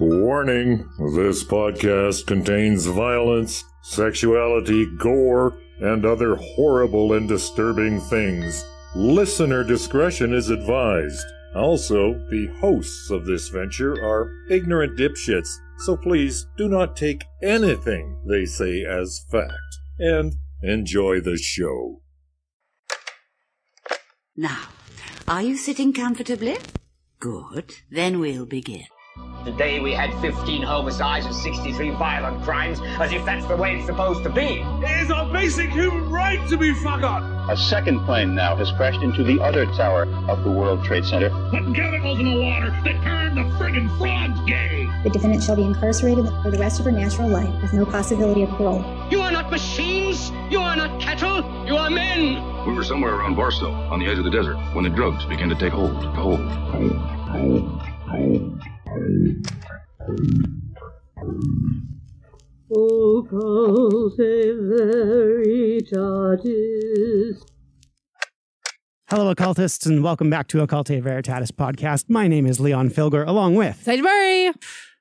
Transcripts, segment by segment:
Warning this podcast contains violence, sexuality, gore, and other horrible and disturbing things. Listener discretion is advised. Also, the hosts of this venture are ignorant dipshits, so please do not take anything they say as fact. And enjoy the show. Now, are you sitting comfortably? Good. Then we'll begin. Today we had 15 homicides and 63 violent crimes, as if that's the way it's supposed to be. It is our basic human right to be forgotten. A second plane now has crashed into the other tower of the World Trade Center. Putting chemicals in the water that turn the friggin' frogs gay. The defendant shall be incarcerated for the rest of her natural life with no possibility of parole. You are not machines. You are not cattle. You are men. We were somewhere around Barstow, on the edge of the desert, when the drugs began to take hold. Hold. Hold. Hold. Hold. Hello, occultists, and welcome back to Occultae Veritatis podcast. My name is Leon Filger, along with Sage Murray,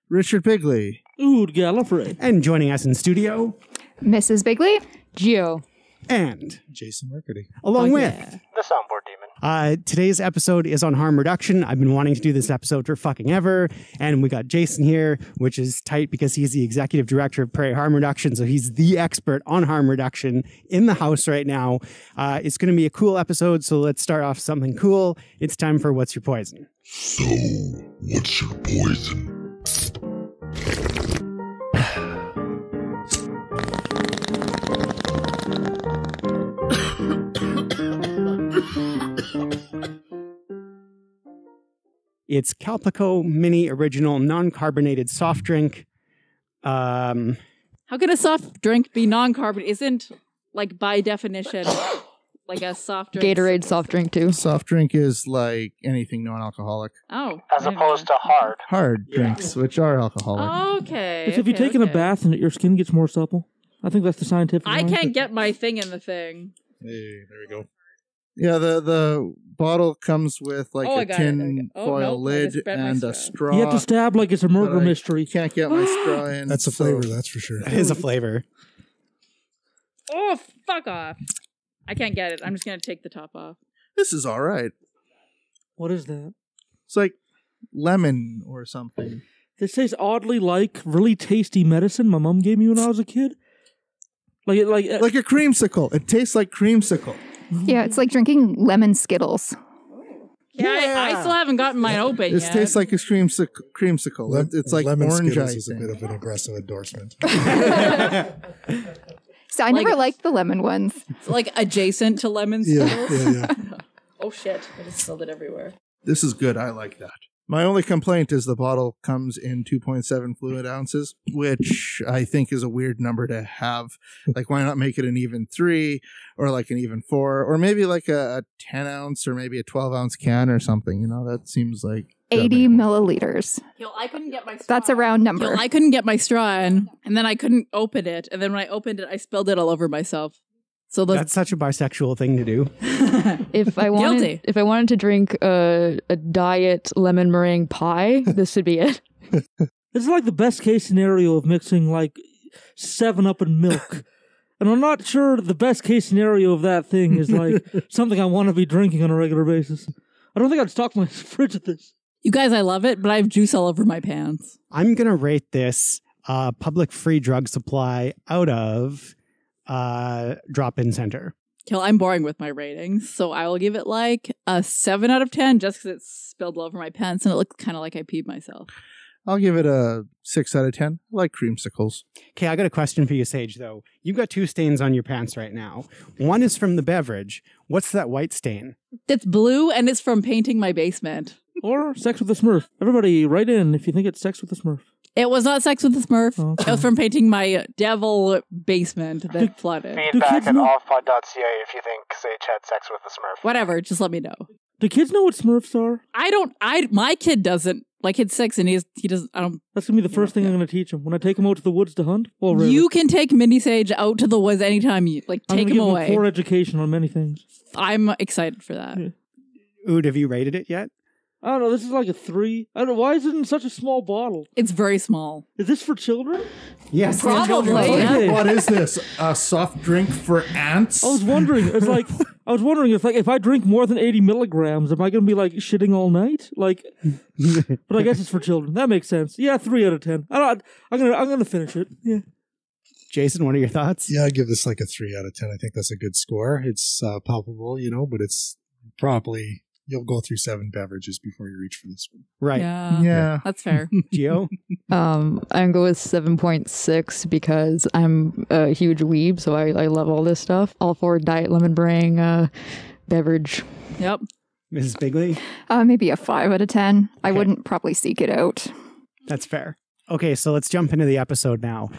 Richard Bigley, Ood Gallifrey, and joining us in studio, Mrs. Bigley, Geo, and Jason Mercredi, along Oh, with yeah. the soundboard demon. Uh, today's episode is on harm reduction. I've been wanting to do this episode for fucking ever, and we got Jason here, which is tight because he's the executive director of Prairie Harm Reduction, so he's the expert on harm reduction in the house right now. Uh, it's going to be a cool episode, so let's start off something cool. It's time for what's your poison. So, what's your poison? It's Calpico Mini Original Non-Carbonated Soft Drink. Um, How can a soft drink be non-carbon? Isn't like by definition like a soft drink? Gatorade soft drink too. Soft drink is like anything non-alcoholic. Oh, As opposed to hard. Hard drinks, which are alcoholic. okay. It's if you've okay, taken okay. a bath and your skin gets more supple. I think that's the scientific. I line. can't get my thing in the thing. Hey, there we go. Yeah, the the bottle comes with like Oh, I a got it, tin I got it. Oh, foil nope, lid just bent my and a straw. straw. You have to stab like it's a murder but I mystery. Can't get my straw in. That's a so- flavor, that's for sure. that is a flavor. Oh, fuck off! I can't get it. I'm just gonna take the top off. This is all right. What is that? It's like lemon or something. This tastes oddly like really tasty medicine my mom gave me when I was a kid. Like it, like, uh, Like a creamsicle. It tastes like creamsicle. Yeah, it's like drinking lemon Skittles. Yeah, I, I still haven't gotten mine open this yet. tastes like a creamsicle. creamsicle. Lem- it's like lemon orange Skittles is a bit of an aggressive endorsement. So I never liked the lemon ones. It's like adjacent to lemon yeah, Skittles. yeah, yeah. Oh shit! I just spilled it everywhere. This is good. I like that. My only complaint is the bottle comes in 2.7 fluid ounces, which I think is a weird number to have. Like, why not make it an even three or like an even four or maybe like a, a 10 ounce or maybe a 12 ounce can or something? You know, that seems like 80 milliliters. Yo, I couldn't get my. Straw. That's a round number. Yo, I couldn't get my straw in, and then I couldn't open it, and then when I opened it, I spilled it all over myself. So the That's such a bisexual thing to do. If I wanted, Guilty. if I wanted to drink a, a diet lemon meringue pie, this would be it. It's like the best case scenario of mixing like Seven Up and milk. And I'm not sure the best case scenario of that thing is like something I want to be drinking on a regular basis. I don't think I'd stock my fridge with this. you guys, I love it, but I have juice all over my pants. I'm going to rate this uh, public free drug supply out of uh, drop in center. Kill, I'm boring with my ratings, so I will give it like a seven out of ten, just because it's spilled all over my pants and it looked kind of like I peed myself. I'll give it a six out of 10. I like creamsicles. Okay, I got a question for you, Sage, though. You've got two stains on your pants right now. One is from the beverage. What's that white stain? It's blue and it's from painting my basement. Or sex with a Smurf. Everybody, write in if you think it's sex with a Smurf. It was not sex with the Smurf. Okay. It was from painting my devil basement that flooded. Feedback kids at ovpod.ca if you think Sage had sex with the Smurf. Whatever, just let me know. Do kids know what Smurfs are? I don't. I my kid doesn't. My kid's six and he's he doesn't. I don't. That's gonna be the first thing I'm gonna teach him when I take him out to the woods to hunt. Well, really. You can take Mini Sage out to the woods anytime you like. I'm Take gonna him give away. poor education on many things. I'm excited for that. Yeah. Ood, have you rated it yet? I don't know. This is like a three. I don't know. Why is it in such a small bottle? It's very small. Is this for children? Yes, Probably. Okay. What is this? A soft drink for ants? I was wondering. It's like I was wondering if like if I drink more than eighty milligrams, am I gonna be like shitting all night? Like, but I guess it's for children. That makes sense. Yeah, three out of ten. I don't. I'm gonna. I'm gonna finish it. Yeah. Jason, what are your thoughts? Yeah, I give this like a three out of ten. I think that's a good score. It's uh, palpable, you know, but it's probably you'll go through seven beverages before you reach for this one. Right. Yeah. Yeah. That's fair. Geo? Um, I'm gonna go with seven point six because I'm a huge weeb, so I, I love all this stuff. All for diet lemon meringue uh, beverage. Yep. Mrs. Bigley? Uh, maybe a five out of ten. I wouldn't probably seek it out. That's fair. Okay, so let's jump into the episode now.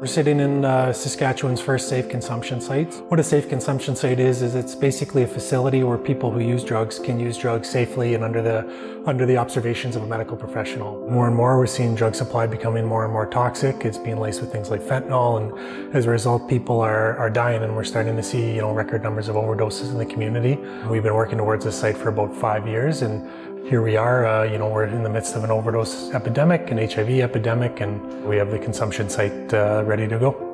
We're sitting in uh, Saskatchewan's first safe consumption site. What a safe consumption site is is it's basically a facility where people who use drugs can use drugs safely and under the under the observations of a medical professional. More and more, we're seeing drug supply becoming more and more toxic. It's being laced with things like fentanyl, and as a result, people are are dying, and we're starting to see you know record numbers of overdoses in the community. We've been working towards this site for about five years, and here we are, uh, you know, we're in the midst of an overdose epidemic, an HIV epidemic, and we have the consumption site uh, ready to go.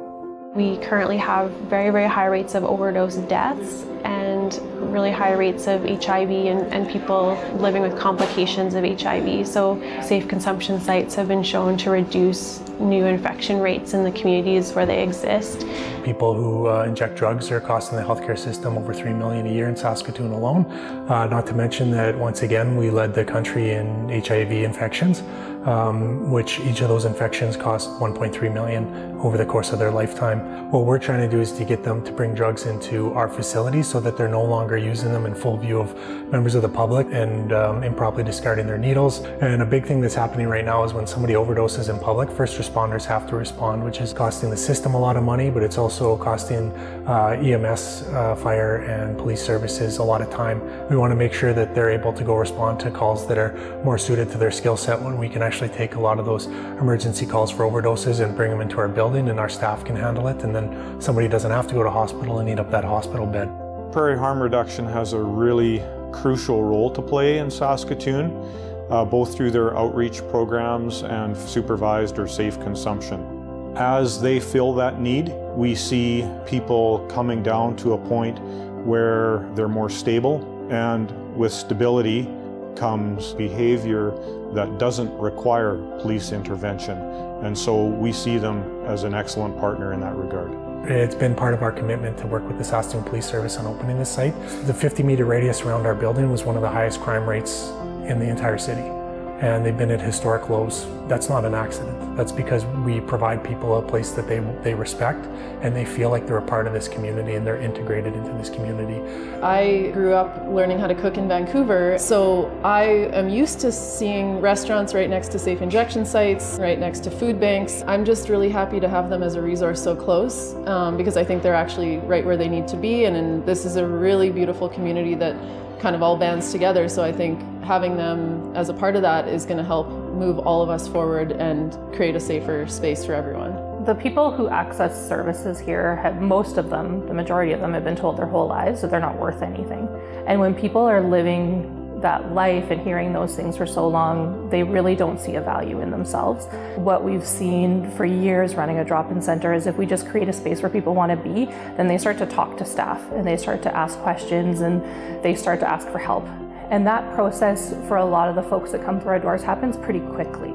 We currently have very, very high rates of overdose deaths and really high rates of HIV and, and people living with complications of HIV. So, safe consumption sites have been shown to reduce new infection rates in the communities where they exist. People who uh, inject drugs are costing the healthcare system over three million a year in Saskatoon alone. Uh, not to mention that once again we led the country in HIV infections, um, which each of those infections cost 1.3 million over the course of their lifetime. What we're trying to do is to get them to bring drugs into our facilities so that they're no longer using them in full view of members of the public and um, improperly discarding their needles. And a big thing that's happening right now is when somebody overdoses in public, first responders have to respond, which is costing the system a lot of money, but it's also costing uh, EMS, uh, fire, and police services a lot of time. We want to make sure that they're able to go respond to calls that are more suited to their skill set when we can actually take a lot of those emergency calls for overdoses and bring them into our building and our staff can handle it. And then somebody doesn't have to go to hospital and eat up that hospital bed. Prairie harm reduction has a really crucial role to play in Saskatoon, uh, both through their outreach programs and supervised or safe consumption. As they fill that need, we see people coming down to a point where they're more stable, and with stability comes behavior that doesn't require police intervention. And so we see them as an excellent partner in that regard. It's been part of our commitment to work with the Saskatoon Police Service on opening this site. The 50 meter radius around our building was one of the highest crime rates in the entire city. And they've been at historic lows. That's not an accident. That's because we provide people a place that they, they respect and they feel like they're a part of this community and they're integrated into this community. I grew up learning how to cook in Vancouver, so I am used to seeing restaurants right next to safe injection sites, right next to food banks. I'm just really happy to have them as a resource so close um, because I think they're actually right where they need to be, and, and this is a really beautiful community that kind of all bands together. So I think having them as a part of that is going to help move all of us forward and create a safer space for everyone. The people who access services here have most of them, the majority of them have been told their whole lives that they're not worth anything. And when people are living that life and hearing those things for so long, they really don't see a value in themselves. What we've seen for years running a drop-in center is if we just create a space where people want to be, then they start to talk to staff and they start to ask questions and they start to ask for help. And that process for a lot of the folks that come through our doors happens pretty quickly.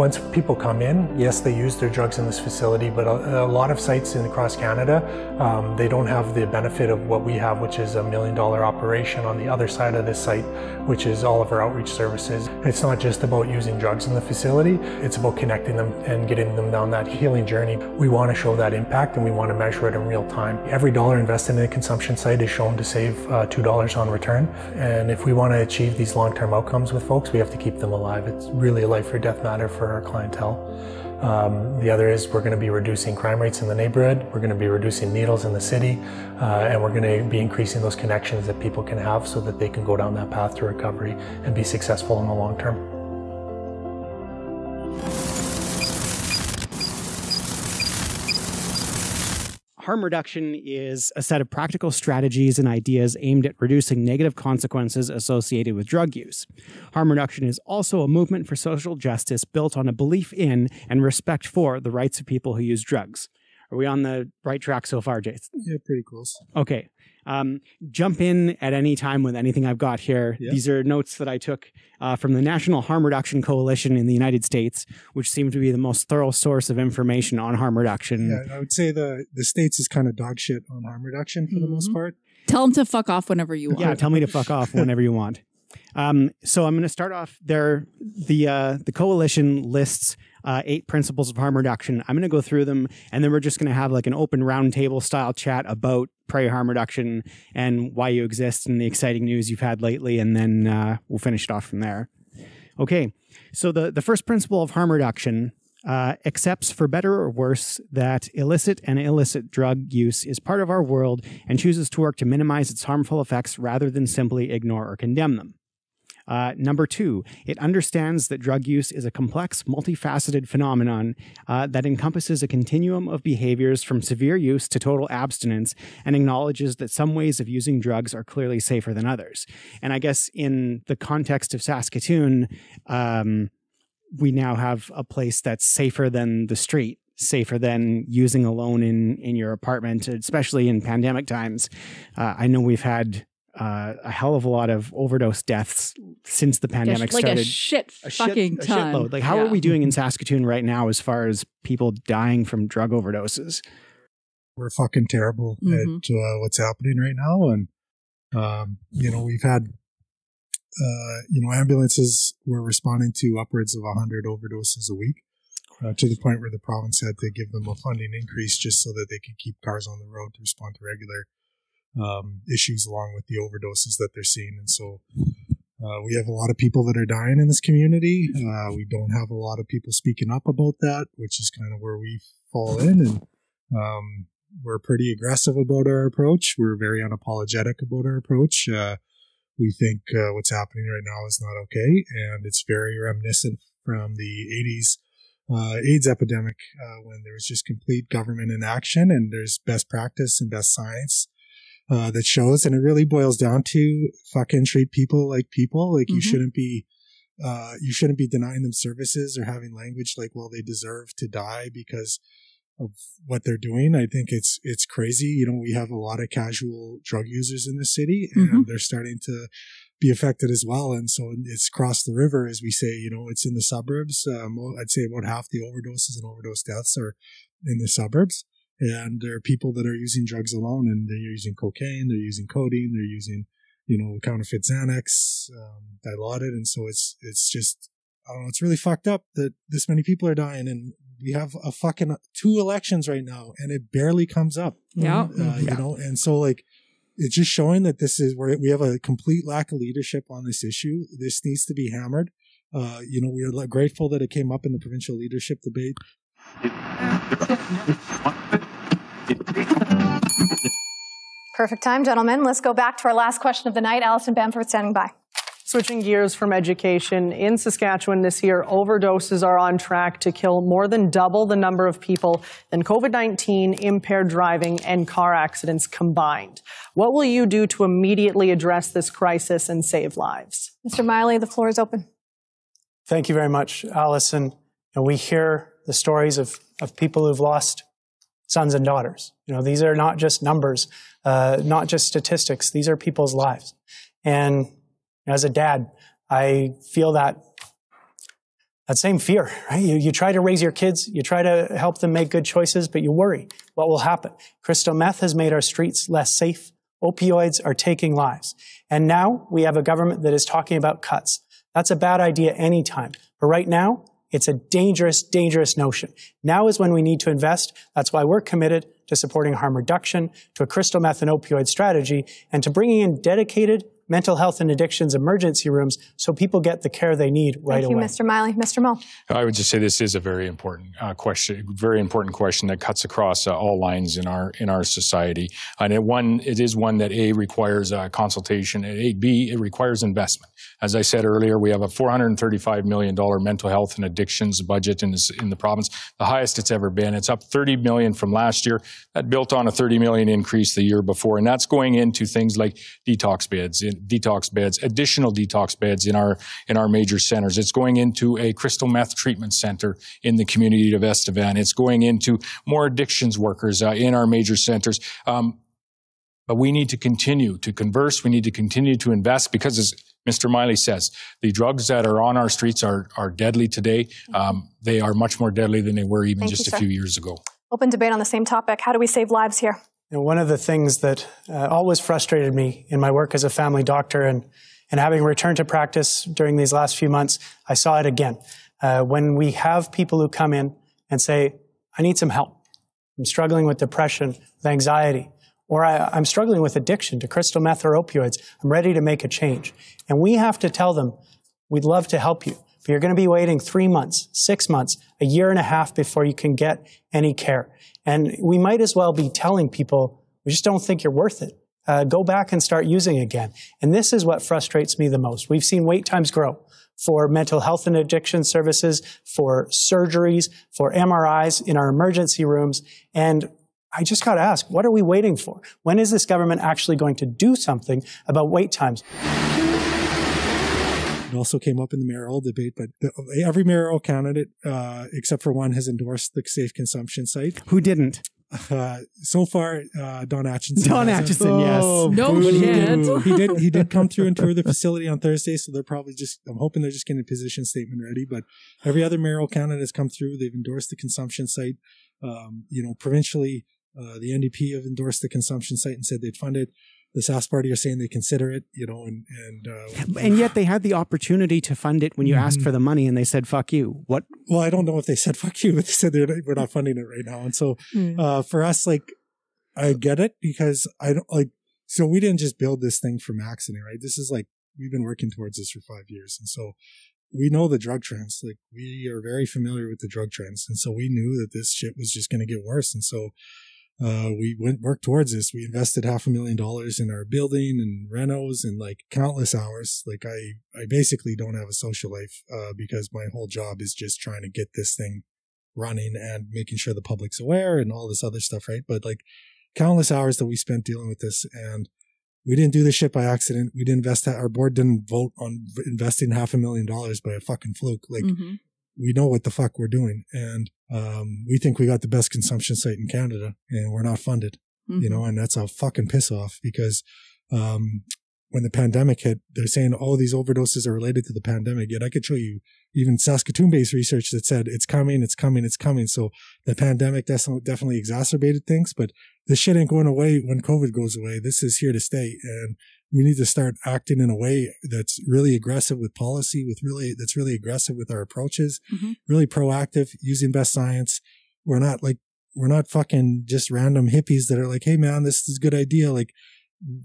Once people come in, yes, they use their drugs in this facility, but a, a lot of sites in across Canada, um, they don't have the benefit of what we have, which is a million dollar operation on the other side of this site, which is all of our outreach services. It's not just about using drugs in the facility, it's about connecting them and getting them down that healing journey. We want to show that impact and we want to measure it in real time. Every dollar invested in a consumption site is shown to save uh, $2 on return. And if we want to achieve these long term outcomes with folks, we have to keep them alive. It's really a life or death matter for our clientele. Um, the other is we're going to be reducing crime rates in the neighborhood. We're going to be reducing needles in the city, uh, and we're going to be increasing those connections that people can have so that they can go down that path to recovery and be successful in the long term. Harm reduction is a set of practical strategies and ideas aimed at reducing negative consequences associated with drug use. Harm reduction is also a movement for social justice built on a belief in and respect for the rights of people who use drugs. Are we on the right track so far, Jason? Yeah, pretty close. Okay. Um, jump in at any time with anything I've got here. Yeah. These are notes that I took uh, from the National Harm Reduction Coalition in the United States, which seem to be the most thorough source of information on harm reduction. Yeah, I would say the the states is kind of dog shit on harm reduction for the most part. Tell them to fuck off whenever you want. Yeah, tell me to fuck off whenever you want. Um, so I'm going to start off there. The uh, the coalition lists uh, eight principles of harm reduction. I'm going to go through them, and then we're just going to have like an open roundtable style chat about Prairie harm reduction and why you exist and the exciting news you've had lately, and then uh, we'll finish it off from there. Okay, so the the first principle of harm reduction uh, accepts for better or worse that illicit and illicit drug use is part of our world and chooses to work to minimize its harmful effects rather than simply ignore or condemn them. Uh, number two, it understands that drug use is a complex, multifaceted phenomenon uh, that encompasses a continuum of behaviors from severe use to total abstinence and acknowledges that some ways of using drugs are clearly safer than others. And I guess in the context of Saskatoon, um, we now have a place that's safer than the street safer than using alone in in your apartment especially in pandemic times uh, i know we've had uh, a hell of a lot of overdose deaths since the pandemic like started a shit A shit- fucking a ton. shitload. like how are we doing in saskatoon right now as far as people dying from drug overdoses We're fucking terrible Mhm. at uh, what's happening right now, and um, you know we've had uh, you know ambulances were responding to upwards of hundred overdoses a week. Uh, to the point where the province had to give them a funding increase just so that they could keep cars on the road to respond to regular um, issues along with the overdoses that they're seeing. And so uh, we have a lot of people that are dying in this community. Uh, we don't have a lot of people speaking up about that, which is kind of where we fall in. And um, we're pretty aggressive about our approach. We're very unapologetic about our approach. Uh, we think uh, what's happening right now is not okay, and it's very reminiscent from the 80s uh, AIDS epidemic uh, when there was just complete government inaction and there's best practice and best science uh, that shows, and it really boils down to fucking treat people like people. Like you Mhm. shouldn't be, uh, you shouldn't be denying them services or having language like, well, they deserve to die because of what they're doing. I think it's it's crazy. You know, we have a lot of casual drug users in the city, and Mhm. they're starting to be affected as well. And so it's crossed the river, as we say. You know, it's in the suburbs. Um, I'd say about half the overdoses and overdose deaths are in the suburbs. And there are people that are using drugs alone, and they're using cocaine, they're using codeine, they're using, you know, counterfeit Xanax, um, Dilaudid, and so it's it's just I don't know. It's really fucked up that this many people are dying, and we have a fucking two elections right now, and it barely comes up. Yeah. uh, you know, and so like it's just showing that this is where we have a complete lack of leadership on this issue. This needs to be hammered. Uh, you know, we are grateful that it came up in the provincial leadership debate. Perfect time, gentlemen. Let's go back to our last question of the night. Allison Bamford standing by. Switching gears from education, in Saskatchewan this year, overdoses are on track to kill more than double the number of people than COVID 19, impaired driving, and car accidents combined. What will you do to immediately address this crisis and save lives? Mr. Meili, the floor is open. Thank you very much, Allison. And we hear the stories of, of people who've lost sons and daughters. You know, these are not just numbers, uh, not just statistics. These are people's lives. And as a dad, I feel that that same fear, right? You, you try to raise your kids, you try to help them make good choices, but you worry what will happen. Crystal meth has made our streets less safe. Opioids are taking lives. And now we have a government that is talking about cuts. That's a bad idea anytime. But right now, it's a dangerous, dangerous notion. Now is when we need to invest. That's why we're committed to supporting harm reduction, to a crystal meth and opioid strategy, and to bringing in dedicated mental health and addictions emergency rooms so people get the care they need right Thank you, away. Mr. Meili. Mr. Moe. I would just say this is a very important uh, question, very important question that cuts across uh, all lines in our in our society. And it one, it is one that a requires uh, consultation, and a b it requires investment. As I said earlier, we have a 435 million dollar mental health and addictions budget in this, in the province, the highest it's ever been. It's up 30 million from last year. That built on a 30 million increase the year before, and that's going into things like detox beds, in, detox beds, additional detox beds in our in our major centers. It's going into a crystal meth treatment center in the community of Estevan. It's going into more addictions workers uh, in our major centers. Um, but we need to continue to converse. We need to continue to invest because, as Mr. Meili says, the drugs that are on our streets are are deadly today. Um, they are much more deadly than they were even Thank just you, a sir. few years ago. Open debate on the same topic. How do we save lives here? You know, one of the things that uh, always frustrated me in my work as a family doctor and, and having returned to practice during these last few months, I saw it again. Uh, when we have people who come in and say, I need some help. I'm struggling with depression, with anxiety, or I, I'm struggling with addiction to crystal meth or opioids. I'm ready to make a change. And we have to tell them, we'd love to help you, but you're going to be waiting three months, six months, a year and a half before you can get any care. And we might as well be telling people, we just don't think you're worth it. Uh, go back and start using again. And this is what frustrates me the most. We've seen wait times grow for mental health and addiction services, for surgeries, for MRIs in our emergency rooms. And I just got to ask, what are we waiting for? When is this government actually going to do something about wait times? It also came up in the mayoral debate, but the, every mayoral candidate, uh, except for one, has endorsed the safe consumption site. Who didn't? Uh, so far, uh, Don Atchison. Don hasn't. Atchison, yes. No But he shit. did, he did. He did come through and tour the facility on Thursday, so they're probably just. I'm hoping they're just getting a position statement ready. But every other mayoral candidate has come through. They've endorsed the consumption site. Um, you know, provincially, uh, the NDP have endorsed the consumption site and said they'd fund it. The Sask party are saying they consider it. You know, and and uh, And yet they had the opportunity to fund it when you asked Mhm. for the money and they said, fuck you. What? Well, I don't know if they said fuck you, but they said they're we're not funding it right now. And so uh, for us, like, I get it because I don't like. So we didn't just build this thing from accident, right? This is like we've been working towards this for five years, and so we know the drug trends. Like we are very familiar with the drug trends, and so we knew that this shit was just going to get worse, and so. Uh, we went worked towards this. We invested half a million dollars in our building and renos and like countless hours. Like I, I basically don't have a social life, uh, because my whole job is just trying to get this thing running and making sure the public's aware and all this other stuff, right? But like countless hours that we spent dealing with this and we didn't do this shit by accident. We didn't invest, that. our board didn't vote on investing half a million dollars by a fucking fluke. Like Mhm. We know what the fuck we're doing. And, um, we think we got the best consumption site in Canada and we're not funded, you know, and that's a fucking piss off because, um, when the pandemic hit, they're saying, oh, these overdoses are related to the pandemic. Yet I could show you even Saskatoon based research that said it's coming, it's coming, it's coming. So the pandemic definitely exacerbated things, but this shit ain't going away when COVID goes away. This is here to stay. And we need to start acting in a way that's really aggressive with policy, with really, that's really aggressive with our approaches, Mhm. really proactive, using best science. We're not like, we're not fucking just random hippies that are like, Hey man, this is a good idea. Like,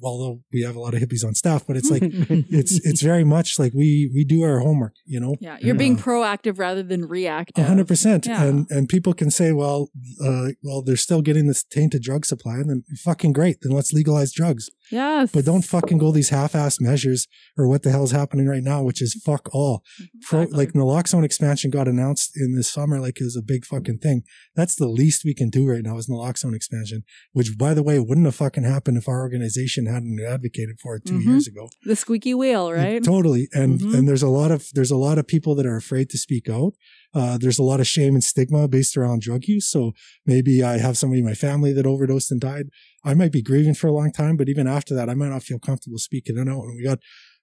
although we have a lot of hippies on staff, but it's like, it's, it's very much like we, we do our homework, you know? Yeah, you're being proactive rather than reactive. A hundred percent. Yeah. And and people can say, well, uh, well, they're still getting this tainted drug supply, and then fucking great. Then let's legalize drugs. Yes. But don't fucking go these half-ass measures or what the hell's happening right now, which is fuck all. Pro, like naloxone expansion got announced in this summer, like it was a big fucking thing. That's the least we can do right now is naloxone expansion, which by the way wouldn't have fucking happened if our organization hadn't advocated for it 2 Mhm. years ago. The squeaky wheel, right? Totally. And Mhm. and there's a lot of there's a lot of people that are afraid to speak out. Uh, there's a lot of shame and stigma based around drug use. So maybe I have somebody in my family that overdosed and died. I might be grieving for a long time, but even after that, I might not feel comfortable speaking it out. And we got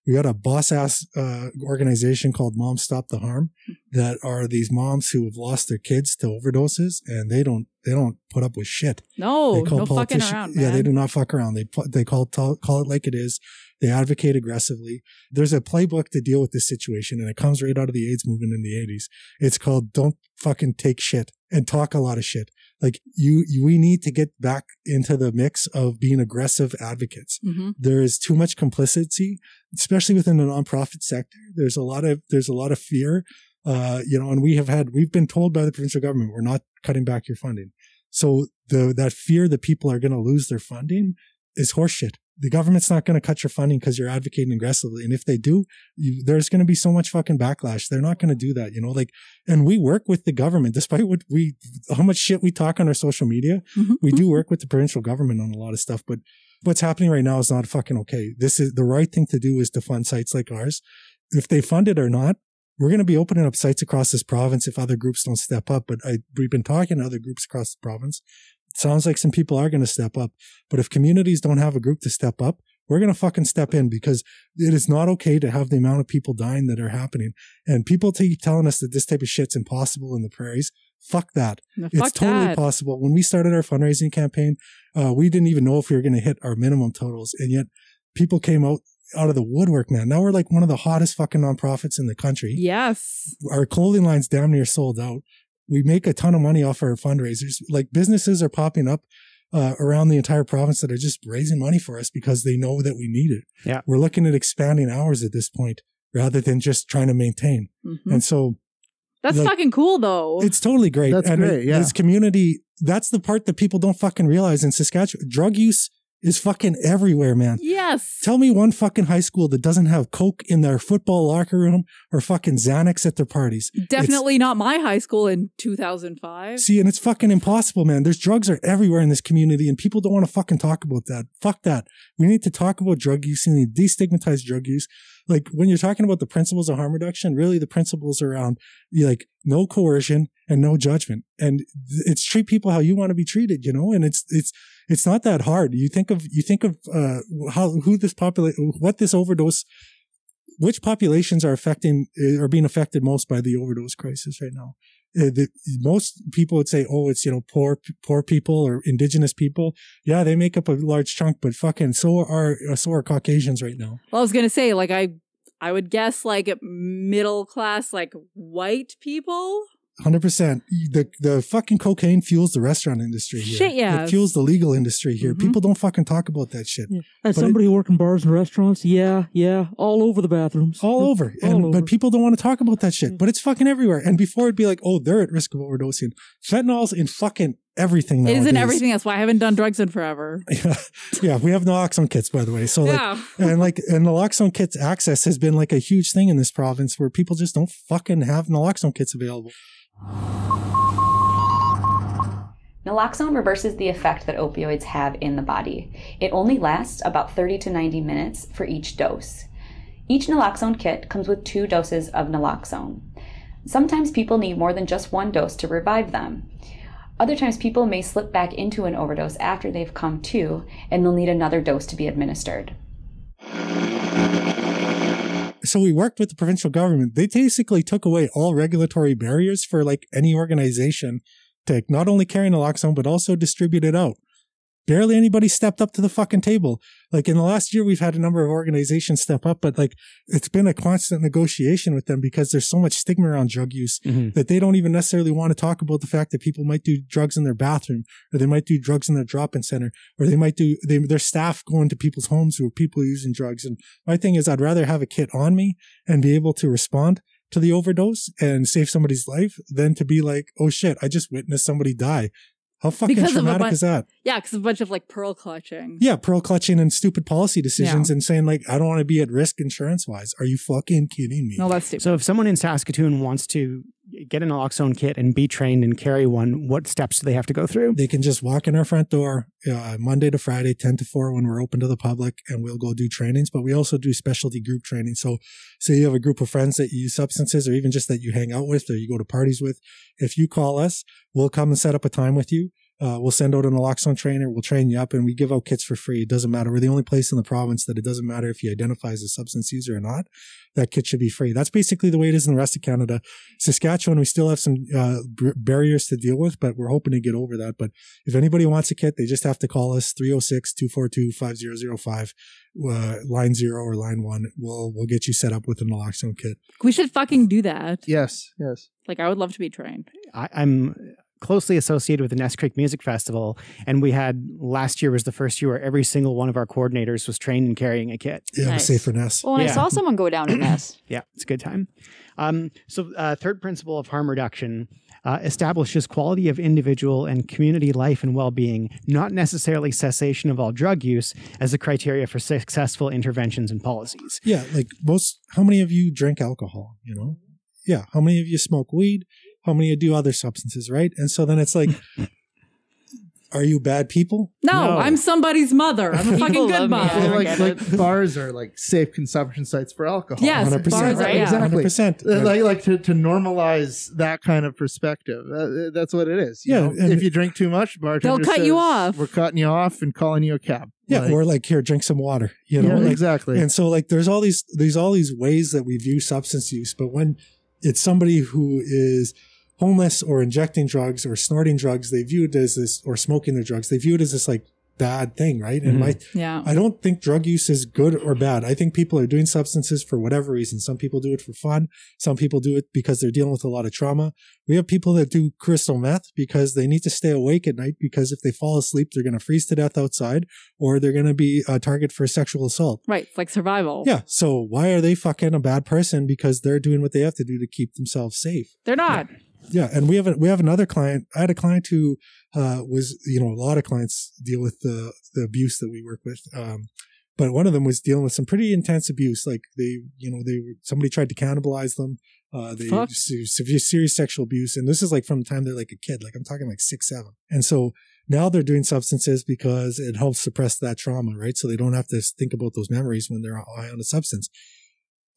we got a boss ass uh, organization called Moms Stop the Harm that are these moms who have lost their kids to overdoses, and they don't they don't put up with shit. No, They call no fucking around, Yeah, they do not fuck around. They they call call it like it is. They advocate aggressively. There's a playbook to deal with this situation, and it comes right out of the AIDS movement in the '80s. It's called "Don't fucking take shit and talk a lot of shit." Like you, you we need to get back into the mix of being aggressive advocates. Mhm. There is too much complicity, especially within the nonprofit sector. There's a lot of there's a lot of fear, uh, you know, and we have had we've been told by the provincial government we're not cutting back your funding. So the that fear that people are going to lose their funding is horseshit. The government's not going to cut your funding because you're advocating aggressively, and if they do, you, there's going to be so much fucking backlash. They're not going to do that, you know. Like, and we work with the government, despite what we how much shit we talk on our social media. Mm-hmm, we do mm-hmm. work with the provincial government on a lot of stuff, but what's happening right now is not fucking okay. This is the right thing to do is to fund sites like ours. If they fund it or not, we're going to be opening up sites across this province if other groups don't step up. But I, we've been talking to other groups across the province. Sounds like some people are going to step up. But if communities don't have a group to step up, we're going to fucking step in because it is not okay to have the amount of people dying that are happening. And people keep telling us that this type of shit's impossible in the prairies. Fuck that. No, it's totally that. possible. When we started our fundraising campaign, uh, we didn't even know if we were going to hit our minimum totals. And yet people came out out of the woodwork, man. Now we're like one of the hottest fucking nonprofits in the country. Yes. Our clothing line's damn near sold out. We make a ton of money off our fundraisers. Like businesses are popping up uh, around the entire province that are just raising money for us because they know that we need it. Yeah. We're looking at expanding hours at this point rather than just trying to maintain. Mhm. And so That's like, fucking cool, though. it's totally great. That's and great, it- yeah. This community, that's the part that people don't fucking realize in Saskatchewan. Drug use is fucking everywhere, man. yes. Tell me one fucking high school that doesn't have Coke in their football locker room or fucking Xanax at their parties. It's- Definitely not my high school in 2005. See, and it's fucking impossible, man. There's drugs are everywhere in this community, and people don't want to fucking talk about that. Fuck that. We need to talk about drug use and destigmatize drug use. Like when you're talking about the principles of harm reduction, really the principles around like no coercion and no judgment, and it's treat people how you want to be treated, you know. And it's it's it's not that hard. You think of you think of uh, how who this populate what this overdose which populations are affecting uh, are being affected most by the overdose crisis right now uh, the, most people would say oh it's you know poor poor people or indigenous people yeah they make up a large chunk but fucking so are uh, so are caucasians right now Well, I was gonna say, like, I, I would guess like middle class, like white people. 100% the the fucking cocaine fuels the restaurant industry here. Shit, yes. it fuels the legal industry here mm-hmm. people don't fucking talk about that shit As But it- somebody who work in bars and restaurants, yeah, yeah, all over the bathrooms. all over. All And, over. But people don't want to talk about that shit. But it's fucking everywhere. And before it'd be like, oh, they're at risk of overdosing. Fentanyl's in fucking everything nowadays. isn't everything. That's why I haven't done drugs in forever. Yeah, yeah. We have naloxone kits, by the way. So like, Yeah. and like, and naloxone kits access has been like a huge thing in this province where people just don't fucking have naloxone kits available. Naloxone reverses the effect that opioids have in the body. It only lasts about 30 to 90 minutes for each dose. Each naloxone kit comes with two doses of naloxone. Sometimes people need more than just one dose to revive them. Other times, people may slip back into an overdose after they've come to, and they'll need another dose to be administered. So we worked with the provincial government. They basically took away all regulatory barriers for like any organization to not only carry naloxone, but also distribute it out. Barely anybody stepped up to the fucking table. Like in the last year, we've had a number of organizations step up, but like it's been a constant negotiation with them because there's so much stigma around drug use mm-hmm. that they don't even necessarily want to talk about the fact that people might do drugs in their bathroom or they might do drugs in their drop-in center or they might do they, their staff go into people's homes who are people using drugs. And my thing is I'd rather have a kit on me and be able to respond to the overdose and save somebody's life than to be like, oh shit, I just witnessed somebody die. How fucking because traumatic bunch, is that? Yeah, because a bunch of like pearl clutching. Yeah, pearl clutching and stupid policy decisions Yeah. and saying like, I don't want to be at risk insurance wise. Are you fucking kidding me? No, that's stupid. So if someone in Saskatoon wants to get an naloxone kit and be trained and carry one, what steps do they have to go through? They can just walk in our front door uh, Monday to Friday, 10 to 4 when we're open to the public, and we'll go do trainings. But we also do specialty group training. So, say you have a group of friends that use substances or even just that you hang out with or you go to parties with. If you call us, we'll come and set up a time with you. Uh, we'll send out an naloxone trainer. We'll train you up and we give out kits for free. It doesn't matter. We're the only place in the province that it doesn't matter if you identify as a substance user or not. That kit should be free. That's basically the way it is in the rest of Canada. Saskatchewan, we still have some uh, b- barriers to deal with, but we're hoping to get over that. But if anybody wants a kit, they just have to call us 306 242 5005, uh, line zero or line one. We'll, we'll get you set up with a naloxone kit. We should fucking do that. Yes, yes. Like I would love to be trained. I, I'm closely associated with the Ness Creek Music Festival, and we had last year was the first year where every single one of our coordinators was trained in carrying a kit. Yeah, it was safe for Ness. Well, and I saw someone go down a mess. Yeah, it's a good time. Um, so, uh, third principle of harm reduction uh, establishes quality of individual and community life and well being, not necessarily cessation of all drug use, as a criteria for successful interventions and policies. Yeah, like most. How many of you drink alcohol? You know. Yeah. How many of you smoke weed? How many of you do other substances? Right. And so then it's like, are you bad people? No, I'm somebody's mother. I'm a fucking good Well, mother. like, like bars are like safe consumption sites for alcohol. Yes, 100%. bars are, yeah. exactly. 100%. Uh, Like, like to, to normalize that kind of perspective. Uh, that's what it is. you Yeah, know? and- if you drink too much, bartender They'll cut you says, off. We're cutting you off and calling you a cab. Yeah, Like, or like here, drink some water. You know, Yeah, like- exactly. And so like there's all these there's all these ways that we view substance use, but when it's somebody who is homeless or injecting drugs or snorting drugs, they view it as this or smoking their drugs, they view it as this like bad thing, right? And Mhm. my Yeah. I don't think drug use is good or bad. I think people are doing substances for whatever reason. Some people do it for fun. Some people do it because they're dealing with a lot of trauma. We have people that do crystal meth because they need to stay awake at night because if they fall asleep, they're going to freeze to death outside or they're going to be a target for sexual assault. Right. It's like survival. Yeah. So why are they fucking a bad person? Because they're doing what they have to do to keep themselves safe. They're not. Yeah, and we have a, we have another client. I had a client who uh, was you know a lot of clients deal with the the abuse that we work with, um, but one of them was dealing with some pretty intense abuse. Like they you know they somebody tried to cannibalize them. Uh, they Fuck. severe serious sexual abuse, and this is like from the time they're like a kid. Like I'm talking like six seven, and so now they're doing substances because it helps suppress that trauma, right? So they don't have to think about those memories when they're high on a substance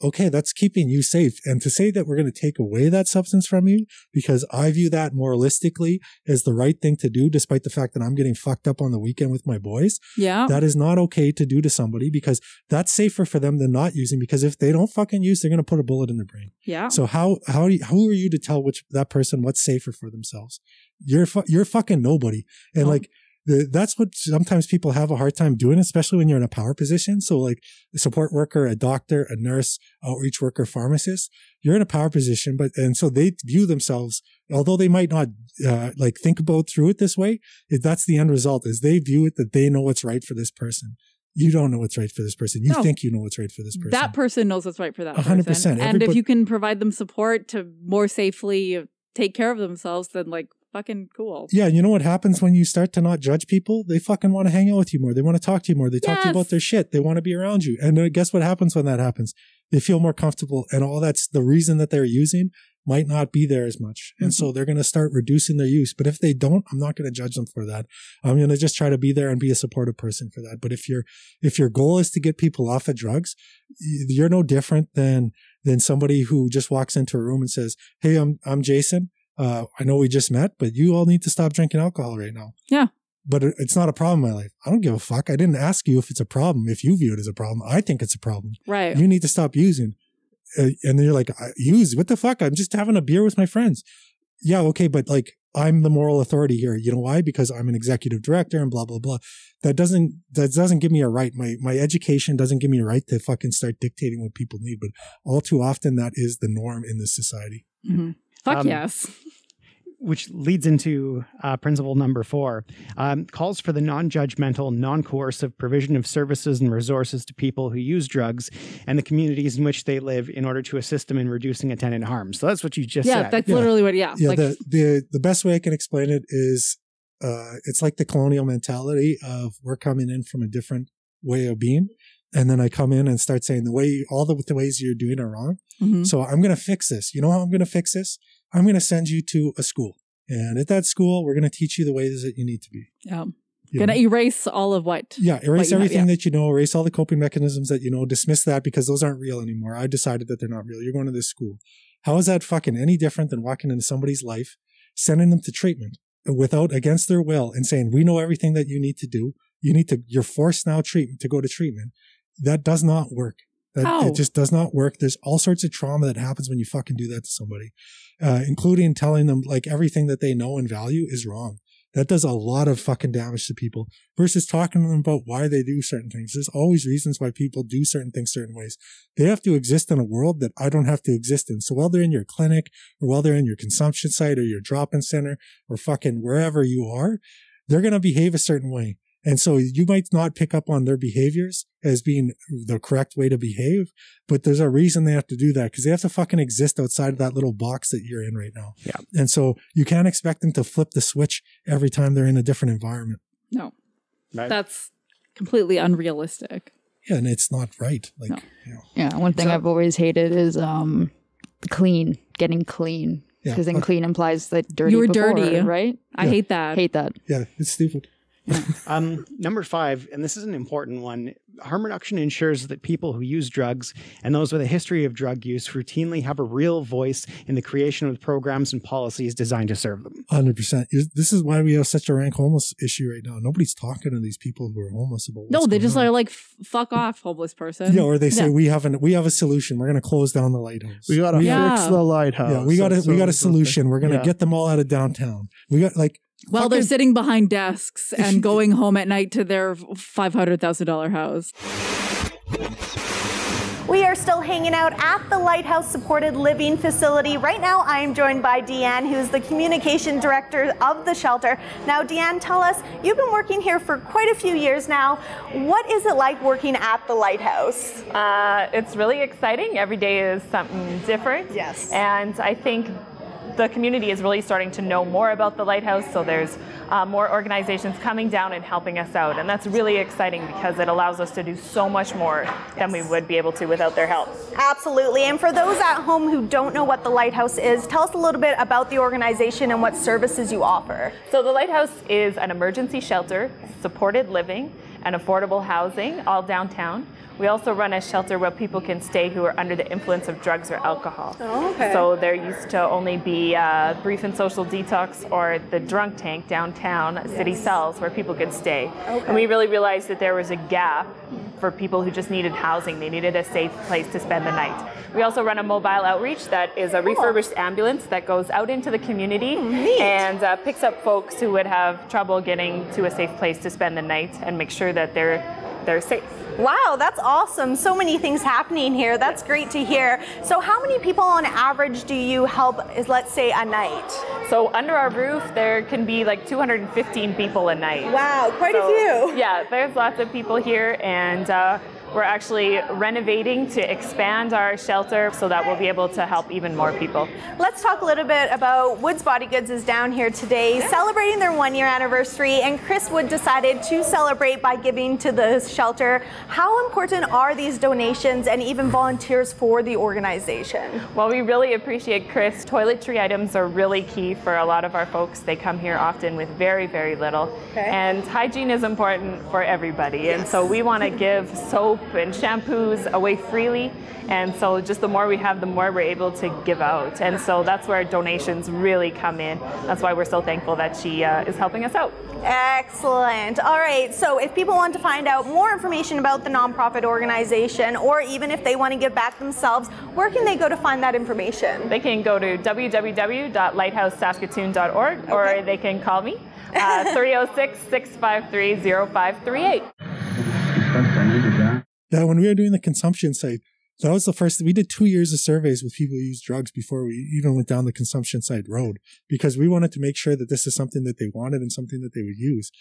okay, that's keeping you safe. And to say that we're going to take away that substance from you, because I view that moralistically as the right thing to do, despite the fact that I'm getting fucked up on the weekend with my boys. Yeah. That is not okay to do to somebody because that's safer for them than not using. Because if they don't fucking use, they're going to put a bullet in their brain. Yeah. So how, how, do you, who are you to tell which, that person what's safer for themselves? You're, fu- you're fucking nobody. And like, the, that's what sometimes people have a hard time doing, especially when you're in a power position. So like a support worker, a doctor, a nurse, outreach worker, pharmacist, you're in a power position, but, and so they view themselves, although they might not, uh, like think about through it this way, it, that's the end result is they view it that they know what's right for this person. You don't know what's right for this person. You No. think you know what's right for this person. That person knows what's right for that A hundred person. percent. And if you can provide them support to more safely take care of themselves, then like fucking cool. Yeah, you know what happens when you start to not judge people? They fucking want to hang out with you more. They want to talk to you more. They talk to you about their shit. They want to be around you. And uh, guess what happens when that happens? They feel more comfortable, and all that's the reason that they're using might not be there as much. And so they're going to start reducing their use. But if they don't, I'm not going to judge them for that. I'm going to just try to be there and be a supportive person for that. But if your if your goal is to get people off of drugs, you're no different than than somebody who just walks into a room and says, "Hey, I'm I'm Jason. Uh, I know we just met, but you all need to stop drinking alcohol right now." Yeah. But it's not a problem in my life. I don't give a fuck. I didn't ask you if it's a problem. If you view it as a problem, I think it's a problem. Right. You need to stop using. Uh, and then you're like, use what the fuck? I'm just having a beer with my friends. Yeah, okay, but like I'm the moral authority here. You know why? Because I'm an executive director and blah blah blah. That doesn't that doesn't give me a right. My my education doesn't give me a right to fucking start dictating what people need. But all too often that is the norm in this society. hmm Fuck Um, yes. which leads into uh, principle number four, um, calls for the non judgmental, non coercive provision of services and resources to people who use drugs and the communities in which they live in order to assist them in reducing attendant harm. So that's what you just yeah, said. that's literally what. Yeah. yeah like, the, the the best way i can explain it is uh it's like the colonial mentality of we're coming in from a different way of being and then i come in and start saying the way all the, the ways you're doing are wrong Mhm. so i'm going to fix this you know how i'm going to fix this i'm going to send you to a school and at that school we're going to teach you the ways that you need to be yeah. You Gonna know? erase all of what. yeah, what erase have, everything yeah. that you know, erase all the coping mechanisms that you know, dismiss that because those aren't real anymore. I decided that they're not real. You're going to this school. How is that fucking any different than walking into somebody's life, sending them to treatment without against their will and saying, we know everything that you need to do. You need to, you're forced now treatment to go to treatment. That does not work. That? It just does not work. There's all sorts of trauma that happens when you fucking do that to somebody, uh, including telling them like everything that they know and value is wrong. That does a lot of fucking damage to people versus talking to them about why they do certain things. There's always reasons why people do certain things certain ways. They have to exist in a world that I don't have to exist in. So while they're in your clinic or while they're in your consumption site or your drop-in center or fucking wherever you are, they're going to behave a certain way. And so you might not pick up on their behaviors as being the correct way to behave, but there's a reason they have to do that because they have to fucking exist outside of that little box that you're in right now. Yeah. And so you can't expect them to flip the switch every time they're in a different environment. No. That's completely unrealistic. Yeah. And it's not right. Like, Yeah, one thing So- I've always hated is um clean, getting clean. Yeah, Because then fuck. clean implies that dirty. You were before, dirty. right? I hate that. Hate that. Yeah, it's stupid. um, number five, and this is an important one harm reduction ensures that people who use drugs and those with a history of drug use routinely have a real voice in the creation of programs and policies designed to serve them. Hundred percent. This is why we have such a rank homeless issue right now. Nobody's talking to these people who are homeless about. No, they going just on. are like, fuck off, homeless person. Yeah, or they say Yeah. we have an we have a solution. We're going to close down the lighthouse. We gotta Yeah. fix the lighthouse. Yeah, we got a That's we got a always the solution. We're going to Yeah. get them all out of downtown. We got like While they're sitting behind desks and going home at night to their $500,000 house. We are still hanging out at the Lighthouse Supported Living Facility. Right now, I am joined by Deanne, who's the communication director of the shelter. Now, Deanne, tell us, you've been working here for quite a few years now. What is it like working at the Lighthouse? Uh, it's really exciting. Every day is something different. Yes. And I think the community is really starting to know more about the lighthouse, so there's uh, more organizations coming down and helping us out. And that's really exciting because it allows us to do so much more than we would be able to without their help. Absolutely. And for those at home who don't know what the Lighthouse is, tell us a little bit about the organization and what services you offer. So the Lighthouse is an emergency shelter, supported living, and affordable housing all downtown. We also run a shelter where people can stay who are under the influence of drugs or alcohol. Oh, okay. So there used to only be uh, brief and social detox or the drunk tank downtown city cells where people could stay. Okay. And we really realized that there was a gap for people who just needed housing. They needed a safe place to spend the night. We also run a mobile outreach that is a refurbished ambulance that goes out into the community and uh, picks up folks who would have trouble getting to a safe place to spend the night and make sure that they're they're safe. Wow, that's awesome. So many things happening here. That's great to hear. So, how many people on average do you help, is let's say, a night? So under our roof, there can be like 215 people a night. Wow, quite a few. Yeah, there's lots of people here, and uh, we're actually renovating to expand our shelter so that we'll be able to help even more people. Let's talk a little bit about Woods Body Goods is down here today celebrating their one year anniversary, and Chris Wood decided to celebrate by giving to the shelter. How important are these donations and even volunteers for the organization? Well, we really appreciate Chris. Toiletry items are really key for a lot of our folks. They come here often with very, very little. Okay. And hygiene is important for everybody. And so we want to give soap and shampoos away freely. And so just the more we have, the more we're able to give out. And so that's where donations really come in. That's why we're so thankful that she uh, is helping us out. Excellent. All right. So, if people want to find out more information about the nonprofit organization, or even if they want to give back themselves, where can they go to find that information? They can go to www.lighthousesaskatoon.org or they can call me uh, 306 653 0538. Yeah, when we were doing the consumption site, that was the first. We did two years of surveys with people who use drugs before we even went down the consumption site road because we wanted to make sure that this is something that they wanted and something that they would use.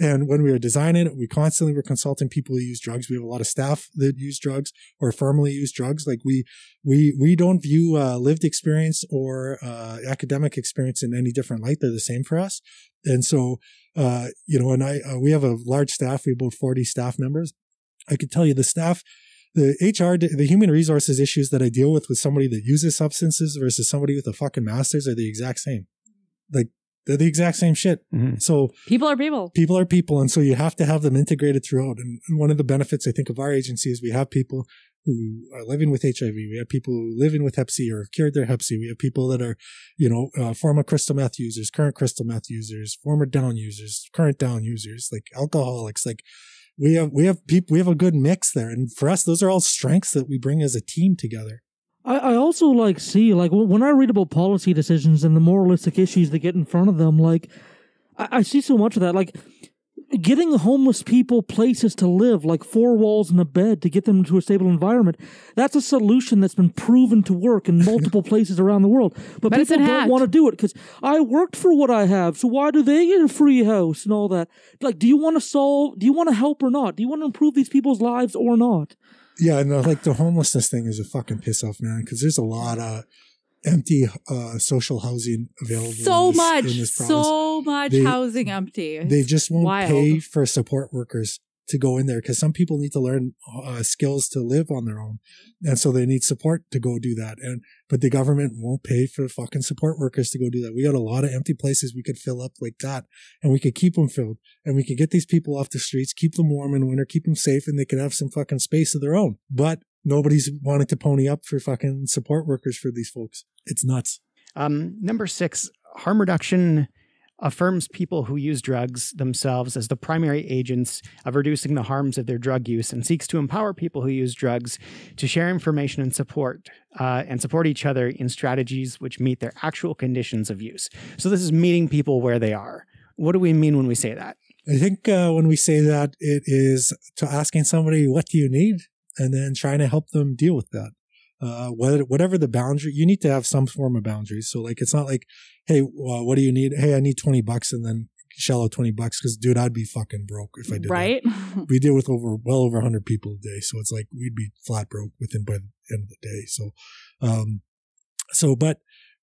And when we were designing it, we constantly were consulting people who use drugs. We have a lot of staff that use drugs or formerly use drugs. Like we, we, we don't view uh, lived experience or uh, academic experience in any different light. They're the same for us. And so, uh, you know, and I, uh, we have a large staff. We have about 40 staff members. I could tell you the staff, the HR, the human resources issues that I deal with with somebody that uses substances versus somebody with a fucking master's are the exact same. Like they're the exact same shit. So People are people. people are people. And so you have to have them integrated throughout. And one of the benefits I think of our agency is we have people who are living with HIV. We have people who live in with Hep C or have cured their Hep C. We have people that are, you know, uh, former crystal meth users, current crystal meth users, former down users, current down users, like alcoholics. Like we have, we have people, we have a good mix there. And for us, those are all strengths that we bring as a team together. I, I also like see like when I read about policy decisions and the moralistic issues that get in front of them, like I, I see so much of that. Like getting homeless people places to live, like four walls and a bed to get them into a stable environment. That's a solution that's been proven to work in multiple places around the world. But Medicine people don't want to do it because I worked for what I have. So why do they get a free house and all that? Like, do you want to solve? Do you want to help or not? Do you want to improve these people's lives or not? Yeah, no, like the homelessness thing is a fucking piss off, man. Because there's a lot of empty uh, social housing available. So this, much, so much They- housing empty. They just won't Wild. pay for support workers to go in there because some people need to learn uh, skills to live on their own, and so they need support to go do that. And but the government won't pay for fucking support workers to go do that. We got a lot of empty places we could fill up like that, and we could keep them filled, and we could get these people off the streets, keep them warm in winter, keep them safe, and they could have some fucking space of their own. But nobody's wanting to pony up for fucking support workers for these folks. It's nuts. Um, number six, harm reduction affirms people who use drugs themselves as the primary agents of reducing the harms of their drug use and seeks to empower people who use drugs to share information and support uh, and support each other in strategies which meet their actual conditions of use. So this is meeting people where they are. What do we mean when we say that? I think uh, when we say that, it is to asking somebody, what do you need? And then trying to help them deal with that. Uh, whatever the boundary, you need to have some form of boundaries. So like, it's not like, hey, well, what do you need? Hey, I need 20 bucks and then shell out 20 bucks. Cause dude, I'd be fucking broke if I did right? that. We deal with over, well over 100 people a day. So it's like, we'd be flat broke within by the end of the day. So, um, so, but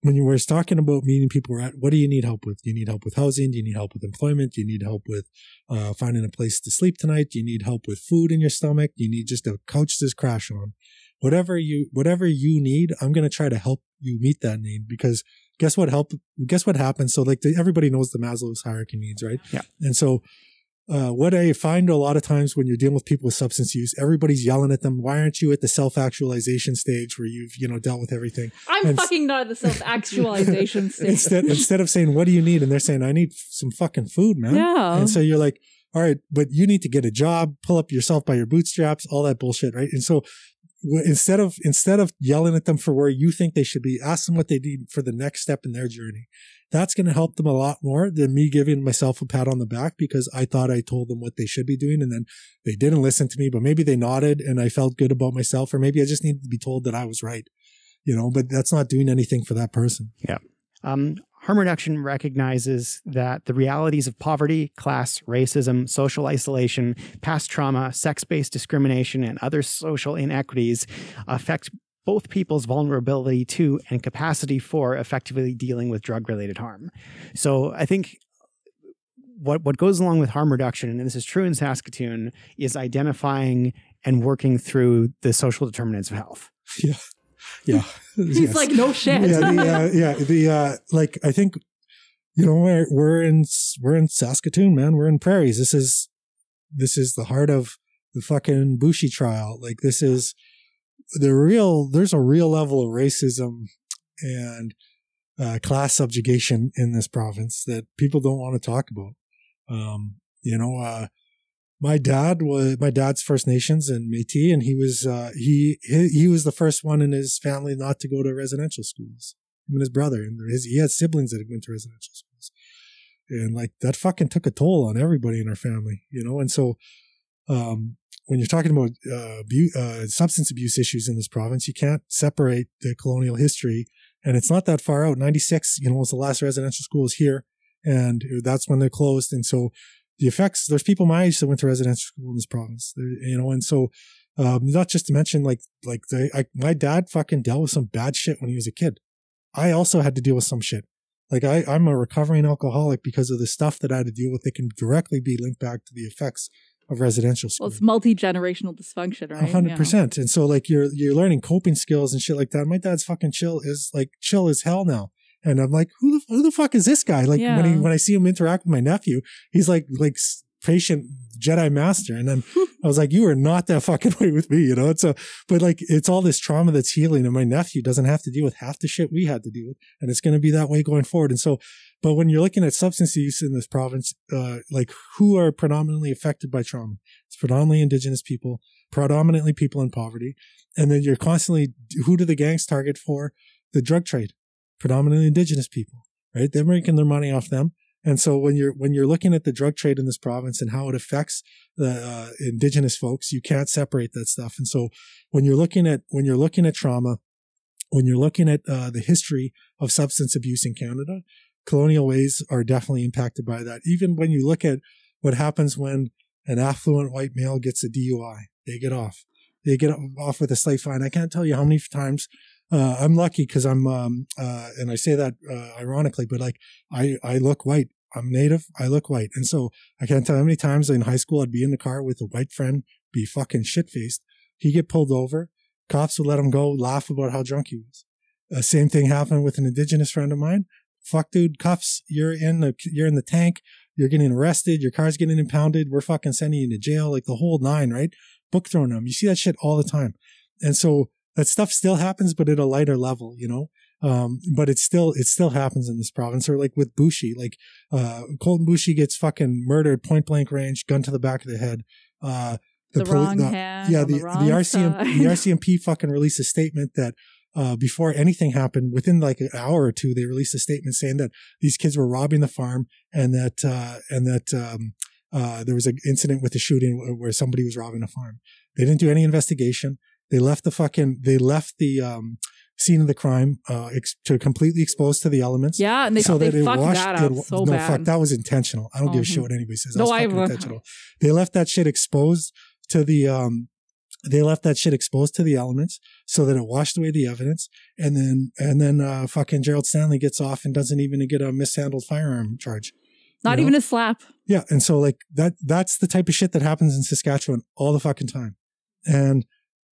when you were talking about meeting people where at, what do you need help with? Do you need help with housing? Do you need help with employment? Do you need help with uh, finding a place to sleep tonight? Do you need help with food in your stomach? Do you need just a couch to crash on? Whatever you whatever you need, I'm gonna try to help you meet that need because guess what help guess what happens? So like the, everybody knows the Maslow's hierarchy needs, right? Yeah. And so uh, what I find a lot of times when you're dealing with people with substance use, everybody's yelling at them. Why aren't you at the self actualization stage where you've you know dealt with everything? I'm And fucking not at the self actualization stage. instead instead of saying what do you need and they're saying i need some fucking food man Yeah. and so you're like all right but you need to get a job pull up yourself by your bootstraps all that bullshit right and so instead of instead of yelling at them for where you think they should be ask them what they need for the next step in their journey that's going to help them a lot more than me giving myself a pat on the back because i thought i told them what they should be doing and then they didn't listen to me but maybe they nodded and i felt good about myself or maybe i just needed to be told that i was right you know but that's not doing anything for that person Yeah. Um, harm reduction recognizes that the realities of poverty, class, racism, social isolation, past trauma, sex based discrimination, and other social inequities affect both people's vulnerability to and capacity for effectively dealing with drug related harm. So I think what what goes along with harm reduction, and this is true in Saskatoon, is identifying and working through the social determinants of health. Yeah. Yeah. He's Yes. like, no shit. Yeah. The, uh, yeah. The, uh, like, I think, you know, we're, we're in, we're in Saskatoon, man. We're in prairies. This is, this is the heart of the fucking Boushie trial. Like, this is the real, there's a real level of racism and, uh, class subjugation in this province that people don't want to talk about. Um, you know, uh, my dad was my dad's First Nations and Métis, and he was uh, he, he he was the first one in his family not to go to residential schools. Him and his brother, and his he had siblings that went to residential schools, and like that fucking took a toll on everybody in our family, you know. And so, um, when you're talking about uh, uh, substance abuse issues in this province, you can't separate the colonial history, and it's not that far out. Ninety six, you know, was the last residential schools here, and that's when they closed, and so the effects there's people my age that went to residential school in this province you know and so um, not just to mention like like the, I, my dad fucking dealt with some bad shit when he was a kid i also had to deal with some shit like I, i'm a recovering alcoholic because of the stuff that i had to deal with that can directly be linked back to the effects of residential school Well, it's multi generational dysfunction, a right? hundred Yeah. percent. And so like you're you're learning coping skills and shit like that. My dad's fucking chill is like chill as hell now. And I'm like, who the who the fuck is this guy? Like when he when I see him interact with my nephew, he's like like patient Jedi master. And then I was like, you are not that fucking way with me, you know? It's a but like it's all this trauma that's healing, and my nephew doesn't have to deal with half the shit we had to deal with, and it's going to be that way going forward. And so, but when you're looking at substance use in this province, uh, like who are predominantly affected by trauma? It's predominantly indigenous people, predominantly people in poverty. And then you're constantly, who do the gangs target for? The drug trade, predominantly indigenous people, right? They're making their money off them. And so when you're when you're looking at the drug trade in this province and how it affects the uh, indigenous folks, you can't separate that stuff. And so when you're looking at when you're looking at trauma, when you're looking at uh, the history of substance abuse in Canada, colonial ways are definitely impacted by that. Even when you look at what happens when an affluent white male gets a DUI, they get off. They get off with a slight fine. I can't tell you how many times uh, I'm lucky because I'm, um, uh, and I say that uh, ironically, but like I, I look white. I'm native. I look white. And so I can't tell how many times in high school I'd be in the car with a white friend, be fucking shit faced. He'd get pulled over. Cops would let him go, laugh about how drunk he was. Uh, same thing happened with an indigenous friend of mine. Fuck, dude, cuffs. You're in the you're in the tank. You're getting arrested. Your car's getting impounded. We're fucking sending you to jail. Like the whole nine, right? Book throwing them. You see that shit all the time. And so that stuff still happens, but at a lighter level, you know. Um, but it still it still happens in this province. Or like with Boushie, like uh, Colten Boushie gets fucking murdered, point blank range, gun to the back of the head. Uh, The wrong hand yeah, the the the, wrong RCM side. the RCMP fucking released a statement that uh, before anything happened, within like an hour or two, they released a statement saying that these kids were robbing the farm and that uh, and that um, uh, there was an incident with a shooting where somebody was robbing a farm. They didn't do any investigation. They left the fucking they left the um, scene of the crime uh, ex- to completely exposed to the elements. Yeah, and they- they fucked that up it- so no, bad. fuck, that was intentional. I don't give a shit Mhm. what anybody says. No, That was I- intentional. They left that shit exposed to the um they left that shit exposed to the elements so that it washed away the evidence and then and then uh fucking Gerald Stanley gets off and doesn't even get a mishandled firearm charge. Not you even a slap. Yeah, and so like that that's the type of shit that happens in Saskatchewan all the fucking time. And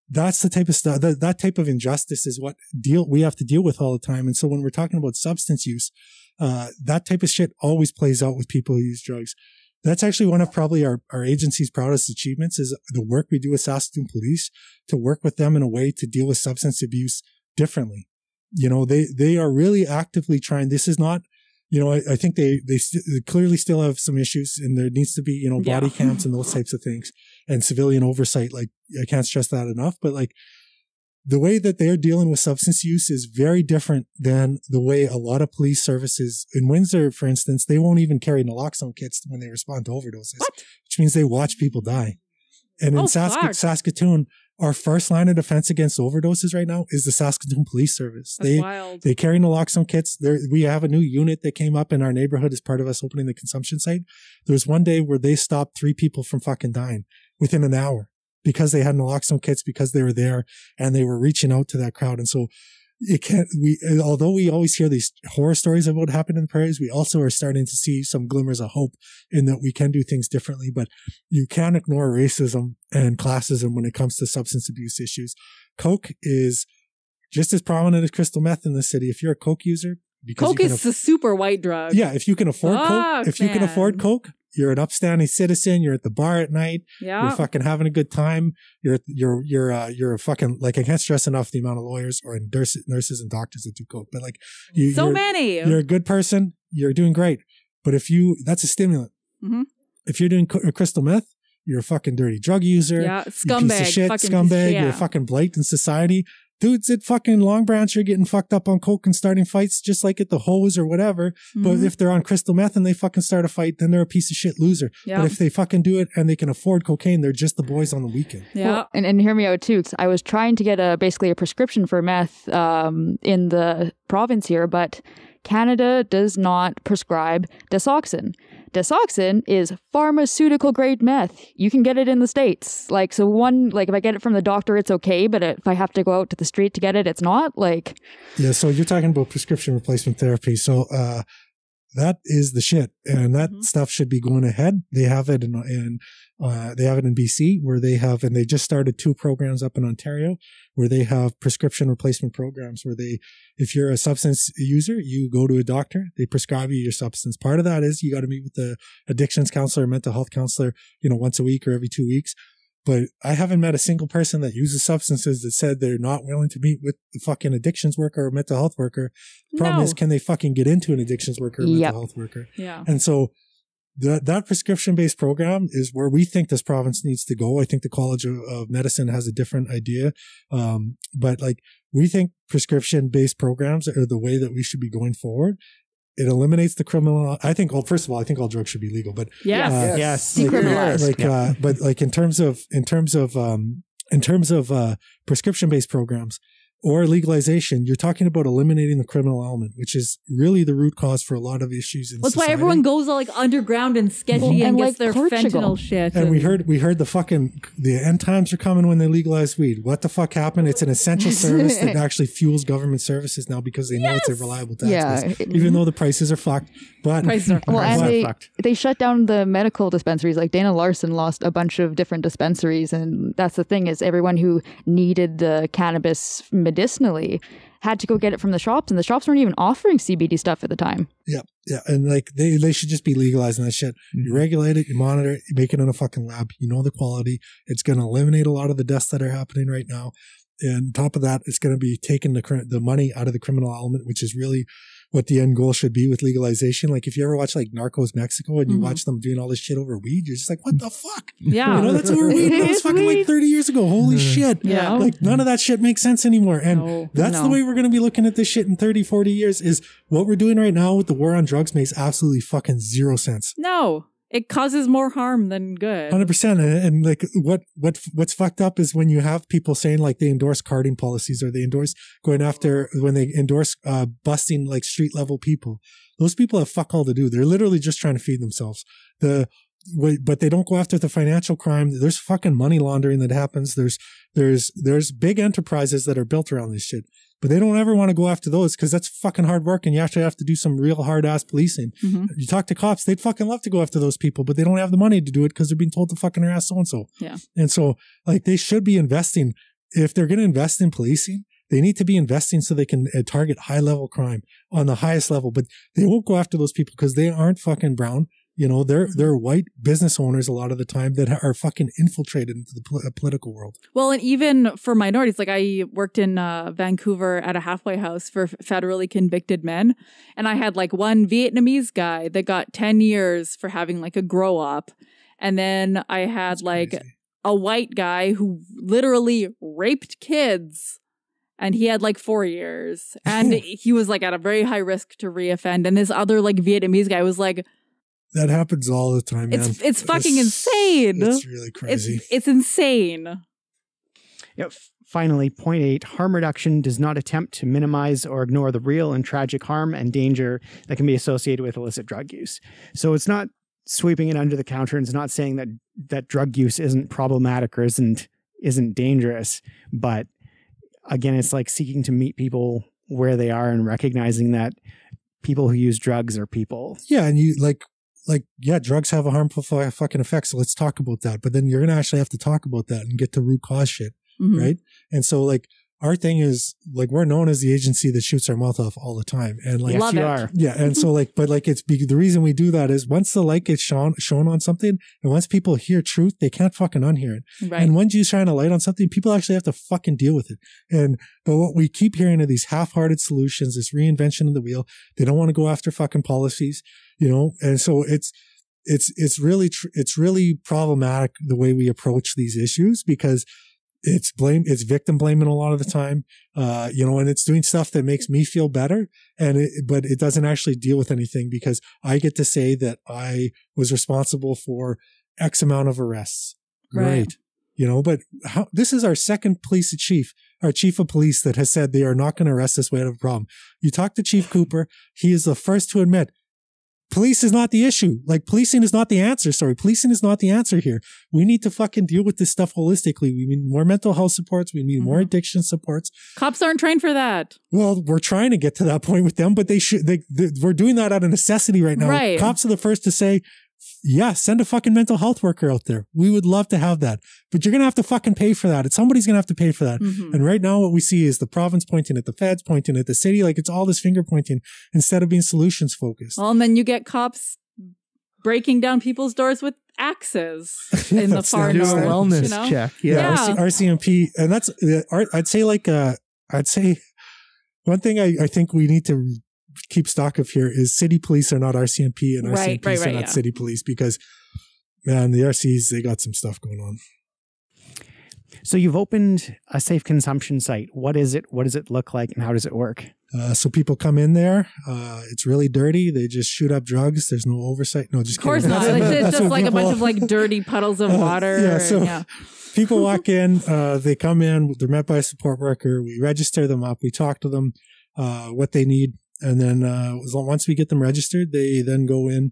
that's the type of stuff that, that type of injustice is what deal we have to deal with all the time. And so when we're talking about substance use, uh, that type of shit always plays out with people who use drugs. That's actually one of probably our, our agency's proudest achievements is the work we do with Saskatoon police to work with them in a way to deal with substance abuse differently. You know, they, they are really actively trying. This is not, you know, I, I think they, they, st- they clearly still have some issues and there needs to be, you know, body Yeah. cams and those types of things and civilian oversight. Like I can't stress that enough, but like the way that they're dealing with substance use is very different than the way a lot of police services in Windsor, for instance, they won't even carry naloxone kits when they respond to overdoses, which means they watch people die. And in Oh, Sask- Saskatoon, our first line of defense against overdoses right now is the Saskatoon Police Service. That's they wild. they carry naloxone kits. There, we have a new unit that came up in our neighborhood as part of us opening the consumption site. There was one day where they stopped three people from fucking dying within an hour because they had naloxone kits because they were there and they were reaching out to that crowd. And so it can't, we, although we always hear these horror stories of what happened in the prairies, we also are starting to see some glimmers of hope in that we can do things differently, but you can't ignore racism and classism when it comes to substance abuse issues. Coke is just as prominent as crystal meth in the city. If you're a Coke user, because Coke is a super white drug. yeah, if you can afford Fuck, Coke, if you can afford Coke, you're an upstanding citizen. You're at the bar at night. Yeah. You're fucking having a good time. You're you're you're uh, you're a fucking like I can't stress enough the amount of lawyers or nurses, nurses and doctors that do Coke. But like you, So you're- many. You're a good person. You're doing great. But if you that's a stimulant. Mhm. If you're doing crystal meth, you're a fucking dirty drug user. Yeah, you piece scumbag, of shit, fucking- scumbag. You're a fucking blight in society. Dudes at fucking Long Branch are getting fucked up on coke and starting fights just like at the hose or whatever. But Mhm. if they're on crystal meth and they fucking start a fight, then they're a piece of shit loser. Yeah. But if they fucking do it and they can afford cocaine, they're just the boys on the weekend. Well, and, and hear me out too. I was trying to get a basically a prescription for meth um, in the province here, but Canada does not prescribe desoxyn. Desoxyn is pharmaceutical grade meth. You can get it in the states. Like so, one like if I get it from the doctor, it's okay, but if I have to go out to the street to get it, it's not. Like Yeah, so you're talking about prescription replacement therapy. So uh that is the shit. And that stuff should be going ahead. They have it in in uh they have it in BC where they have and they just started two programs up in Ontario where they have prescription replacement programs where they if you're a substance user, you go to a doctor, they prescribe you your substance. Part of that is you got to meet with the addictions counselor, mental health counselor, you know, once a week or every two weeks. But I haven't met a single person that uses substances that said they're not willing to meet with the fucking addictions worker or mental health worker. The problem No. is, can they fucking get into an addictions worker or Yep. mental health worker? Yeah. And so that that prescription based program is where we think this province needs to go. I think the College of, of Medicine has a different idea, um, but like we think prescription based programs are the way that we should be going forward. It eliminates the criminal. I think. Well, first of all, I think all drugs should be legal, but Yes. uh, Yes. like, Decriminalized. Like, Yeah. uh, but like in terms of in terms of um, in terms of uh, prescription based programs or legalization, you're talking about eliminating the criminal element, which is really the root cause for a lot of issues in That's why everyone goes all like underground and sketchy Well, and, and, gets like, their Portugal. fentanyl shit. And we heard we heard the fucking the end times are coming when they legalize weed. What the fuck happened? It's an essential service that actually fuels government services now because they know it's a reliable tax Yeah. base, even though the prices are fucked. But well, and they, they shut down the medical dispensaries. Like Dana Larsen lost a bunch of different dispensaries, and that's the thing is everyone who needed the cannabis medicinally had to go get it from the shops, and the shops weren't even offering CBD stuff at the time. Yeah, yeah, and like they they should just be legalizing that shit. Mm-hmm. You regulate it, you monitor it, you make it in a fucking lab. You know the quality. It's going to eliminate a lot of the deaths that are happening right now. And top of that, it's going to be taking the cri- the money out of the criminal element, which is really what the end goal should be with legalization. Like if you ever watch like Narcos Mexico and you Mhm. watch them doing all this shit over weed, you're just like, what the fuck? Yeah. you know that's over weed. That was fucking like 30 years ago. Holy shit! Yeah. like none of that shit makes sense anymore. And that's the way we're going to be looking at this shit in 30, 40 years. Is what we're doing right now with the war on drugs makes absolutely fucking zero sense. no, it causes more harm than good. Hundred percent, and, like what what what's fucked up is when you have people saying like they endorse carding policies or they endorse going after when they endorse uh, busting like street level people. Those people have fuck all to do. They're literally just trying to feed themselves. The but they don't go after the financial crime. There's fucking money laundering that happens. There's there's there's big enterprises that are built around this shit. But they don't ever want to go after those because that's fucking hard work and you actually have to do some real hard ass policing. Mhm. You talk to cops, they'd fucking love to go after those people, but they don't have the money to do it because they're being told to fucking harass so and so. Yeah. And so, like, they should be investing. If they're going to invest in policing, they need to be investing so they can uh, target high level crime on the highest level. But they won't go after those people because they aren't fucking brown. You know, they're they're white business owners a lot of the time that are fucking infiltrated into the pol- uh, political world. Well, and even for minorities, like I worked in uh, Vancouver at a halfway house for f- federally convicted men, and I had like one Vietnamese guy that got 10 years for having like a grow up. And then I had like a white guy who literally raped kids. And he had like four years. And he was like at a very high risk to reoffend. And this other like Vietnamese guy was like, That happens all the time, man. it's it's fucking insane. It's really crazy. It's, it's insane. Yep. Finally, point eight harm reduction does not attempt to minimize or ignore the real and tragic harm and danger that can be associated with illicit drug use. So it's not sweeping it under the counter and it's not saying that that drug use isn't problematic or isn't isn't dangerous, but again, it's like seeking to meet people where they are and recognizing that people who use drugs are people. Yeah, and you like like yeah, drugs have a harmful fu- fucking effect. So let's talk about that. But then you're gonna actually have to talk about that and get to root cause shit, Mhm. right? And so like our thing is like we're known as the agency that shoots our mouth off all the time, and like Yes, you it. are. yeah. And so like, but like it's be- the reason we do that is once the light gets shown shown on something, and once people hear truth, they can't fucking unhear it. Right. And once you shine a light on something, people actually have to fucking deal with it. And but what we keep hearing are these half-hearted solutions, this reinvention of the wheel. They don't want to go after fucking policies, you know. And so it's it's it's really tr- it's really problematic the way we approach these issues because it's blame it's victim blaming a lot of the time uh you know and it's doing stuff that makes me feel better and it, but it doesn't actually deal with anything because i get to say that i was responsible for x amount of arrests great Right. you know but how, this is our second police chief our chief of police that has said they are not going to arrest this way out of a problem you talk to chief cooper he is the first to admit police is not the issue. Like policing is not the answer. Sorry, policing is not the answer here. We need to fucking deal with this stuff holistically. We need more mental health supports. We need more mm-hmm. addiction supports. Cops aren't trained for that. Well, we're trying to get to that point with them, but they should. They, they we're doing that out of necessity right now. Right. Cops are the first to say, "Yeah, send a fucking mental health worker out there. We would love to have that, but you're gonna have to fucking pay for that. And somebody's gonna have to pay for that. Mhm. And right now, what we see is the province pointing at the feds, pointing at the city, like it's all this finger pointing instead of being solutions focused. Well, and then you get cops breaking down people's doors with axes in the far north. Do a wellness you know? Yeah, Yeah. RC, RCMP, and that's uh, Ar- I'd say like uh, I'd say one thing I, I think we need to keep stock of here is city police are not RCMP and Right, RCMP right, are right, not yeah. city police because man, the RCs they got some stuff going on. So you've opened a safe consumption site. What is it? What does it look like, and how does it work? Uh, so people come in there. Uh, it's really dirty. They just shoot up drugs. There's no oversight. No, just Of course kidding. not. That's- It's, it's that's just what like a bunch of like dirty puddles of Uh, water. yeah, and- so yeah. people walk in, uh, they come in, they're met by a support worker. We register them up. We talk to them, uh, what they need. And then, uh, once we get them registered, they then go in,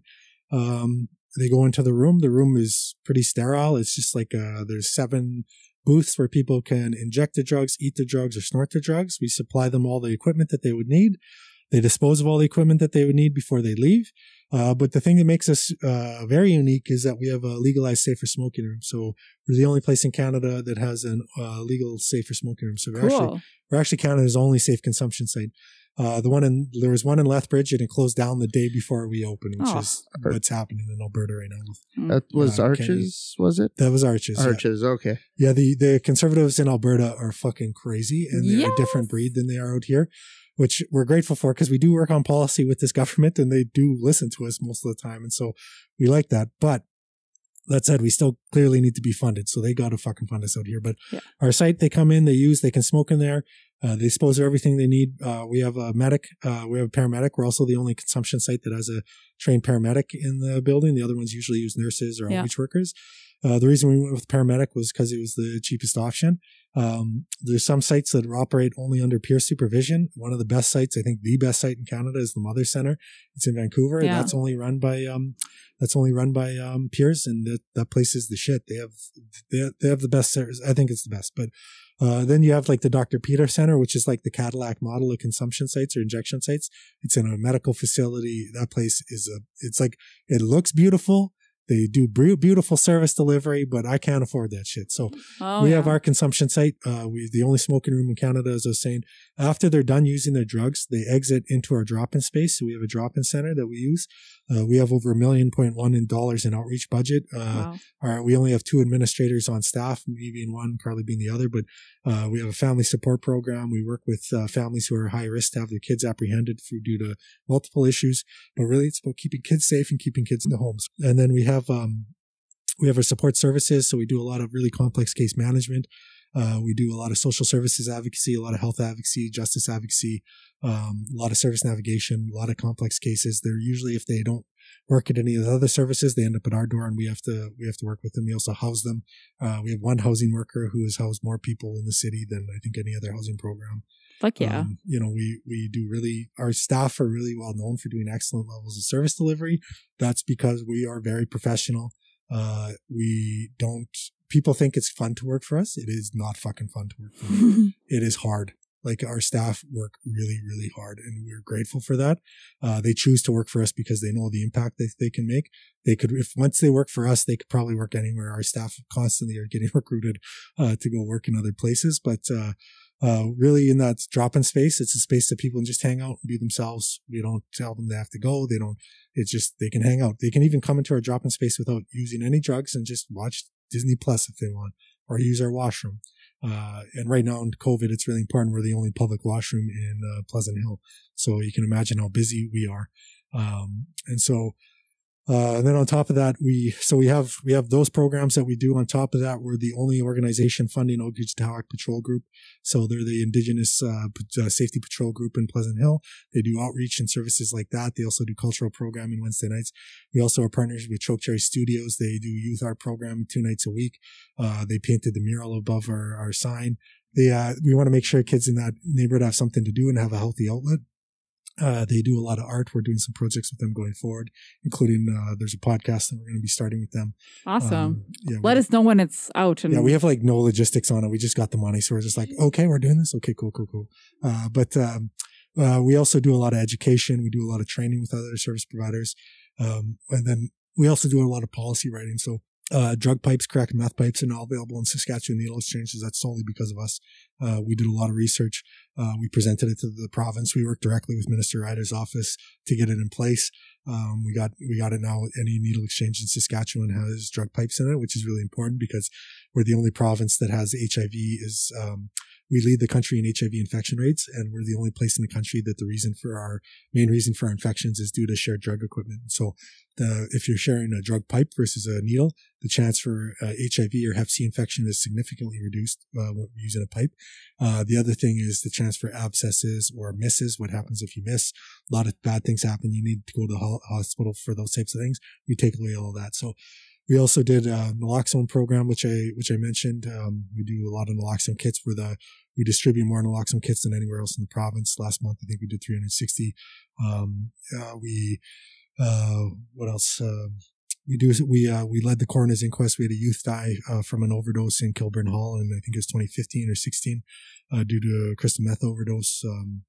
um, they go into the room. The room is pretty sterile. It's just like, uh, there's seven booths where people can inject the drugs, eat the drugs, or snort the drugs. We supply them all the equipment that they would need. They dispose of all the equipment that they would need before they leave. Uh, but the thing that makes us uh, very unique is that we have a legalized safer smoking room. So we're the only place in Canada that has a uh, legal safer smoking room. So we're Cool. actually we're actually Canada's only safe consumption site. Uh, the one in there was one in Lethbridge and it closed down the day before we opened, which Oh. is what's happening in Alberta right now. That was Uh, Arches, was it? That was Arches. yeah. Arches, okay. Yeah, the the conservatives in Alberta are fucking crazy, and they're a different breed than they are out here, which we're grateful for because we do work on policy with this government, and they do listen to us most of the time, and so we like that. But that said, we still clearly need to be funded, so they got to fucking fund us out here. But Yeah. our site, they come in, they use, they can smoke in there. Uh, they of everything they need. Uh, we have a medic. Uh, we have a paramedic. We're also the only consumption site that has a trained paramedic in the building. The other ones usually use nurses or Yeah. outreach workers. Uh, the reason we went with paramedic was because it was the cheapest option. Um, there's some sites that operate only under peer supervision. One of the best sites, I think the best site in Canada is the Mother Center. It's in Vancouver. Yeah. That's only run by, um, that's only run by, um, peers and that, that place is the shit. They have, they, they have the best service. I think it's the best, but, uh, then you have like the Dr. Peter Center, which is like the Cadillac model of consumption sites or injection sites. It's in a medical facility. That place is a, it's like, it looks beautiful. They do beautiful service delivery, but I can't afford that shit. So Oh, we yeah. have our consumption site. Uh, we the only smoking room in Canada, as I was saying. After they're done using their drugs, they exit into our drop-in space. So we have a drop-in center that we use. Uh, we have over a million point one in dollars in outreach budget. Uh, Wow. our, we only have two administrators on staff, me being one, Carly being the other. But uh, we have a family support program. We work with uh, families who are high risk to have their kids apprehended for, due to multiple issues. But really, it's about keeping kids safe and keeping kids in the homes. And then we have um, we have our support services. So we do a lot of really complex case management. Uh, we do a lot of social services advocacy, a lot of health advocacy, justice advocacy, um, a lot of service navigation, a lot of complex cases. They're usually, if they don't work at any of the other services, they end up at our door and we have to, we have to work with them. We also house them. Uh, we have one housing worker who has housed more people in the city than I think any other housing program. Fuck yeah. Um, you know, we we do really our staff are really well known for doing excellent levels of service delivery. That's because we are very professional. Uh, we don't. People think it's fun to work for us. It is not fucking fun to work for me. it is hard. Like our staff work really, really hard, and we're grateful for that. Uh, they choose to work for us because they know the impact that they can make. They could, if once they work for us, they could probably work anywhere. Our staff constantly are getting recruited uh, to go work in other places, but uh, uh, really in that drop in space, it's a space that people can just hang out and be themselves. We don't tell them they have to go. They don't, it's just, they can hang out. They can even come into our drop in space without using any drugs and just watch Disney Plus if they want or use our washroom. Uh, and right now in COVID, it's really important. We're the only public washroom in uh, Pleasant Hill. So you can imagine how busy we are. Um, and so, uh, and then on top of that, we so we have we have those programs that we do. On top of that, we're the only organization funding Okihtcitawak Patrol Group. So they're the Indigenous uh, uh, Safety Patrol Group in Pleasant Hill. They do outreach and services like that. They also do cultural programming Wednesday nights. We also are partners with Choke Cherry Studios. They do youth art programming two nights a week. Uh, they painted the mural above our, our sign. They uh, we want to make sure kids in that neighborhood have something to do and have a healthy outlet. Uh, they do a lot of art. We're doing some projects with them going forward, including uh, there's a podcast that we're going to be starting with them. Awesome. Um, yeah, Let us know when it's out. And yeah, we have like no logistics on it. We just got the money, so we're just like, okay, we're doing this. Okay, cool, cool, cool. Uh, but um, uh, we also do a lot of education. We do a lot of training with other service providers, um, and then we also do a lot of policy writing. So uh, drug pipes, crack meth pipes are now available in Saskatchewan needle exchanges. That's solely because of us. Uh, we did a lot of research. Uh, we presented it to the province. We worked directly with Minister Reiter's office to get it in place. Um, we got we got it now. Any needle exchange in Saskatchewan has drug pipes in it, which is really important because we're the only province that has HIV. Is um, we lead the country in HIV infection rates, and we're the only place in the country that the reason for our main reason for our infections is due to shared drug equipment. So the if you're sharing a drug pipe versus a needle, the chance for uh, HIV or Hep C infection is significantly reduced uh, using a pipe. Uh, the other thing is the chance for abscesses or misses. What happens if you miss? A lot of bad things happen. You need to go to the hospital for those types of things. We take away all that. So we also did a naloxone program, which I which I mentioned. Um, we do a lot of naloxone kits where the we distribute more naloxone kits than anywhere else in the province. Last month, I think we did 360. Um, uh, we uh, what else? Um we do we uh, we led the coroner's inquest. We had a youth die uh, from an overdose in Kilburn Hall, and I think it was 2015 or 16, uh, due to a crystal meth overdose. Um,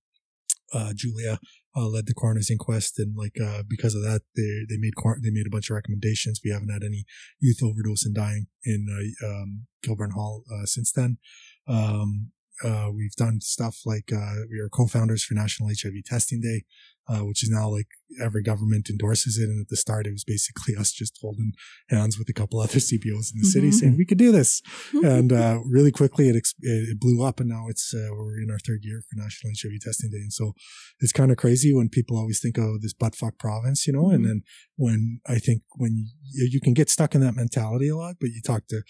uh, Julia uh, led the coroner's inquest, and like uh, because of that, they they made they made a bunch of recommendations. We haven't had any youth overdose and dying in uh, um, Kilburn Hall uh, since then. Um, uh, we've done stuff like uh, we are co-founders for National HIV Testing Day, uh, which is now like every government endorses it. And at the start, it was basically us just holding hands with a couple other CPOs in the city Mhm. saying we could do this. and uh, really quickly, it, ex- it blew up, and now it's uh, we're in our third year for National HIV Testing Day. And so it's kind of crazy when people always think of this butt fuck province, you know, and Mhm. then when I think when you, you can get stuck in that mentality a lot, but you talk to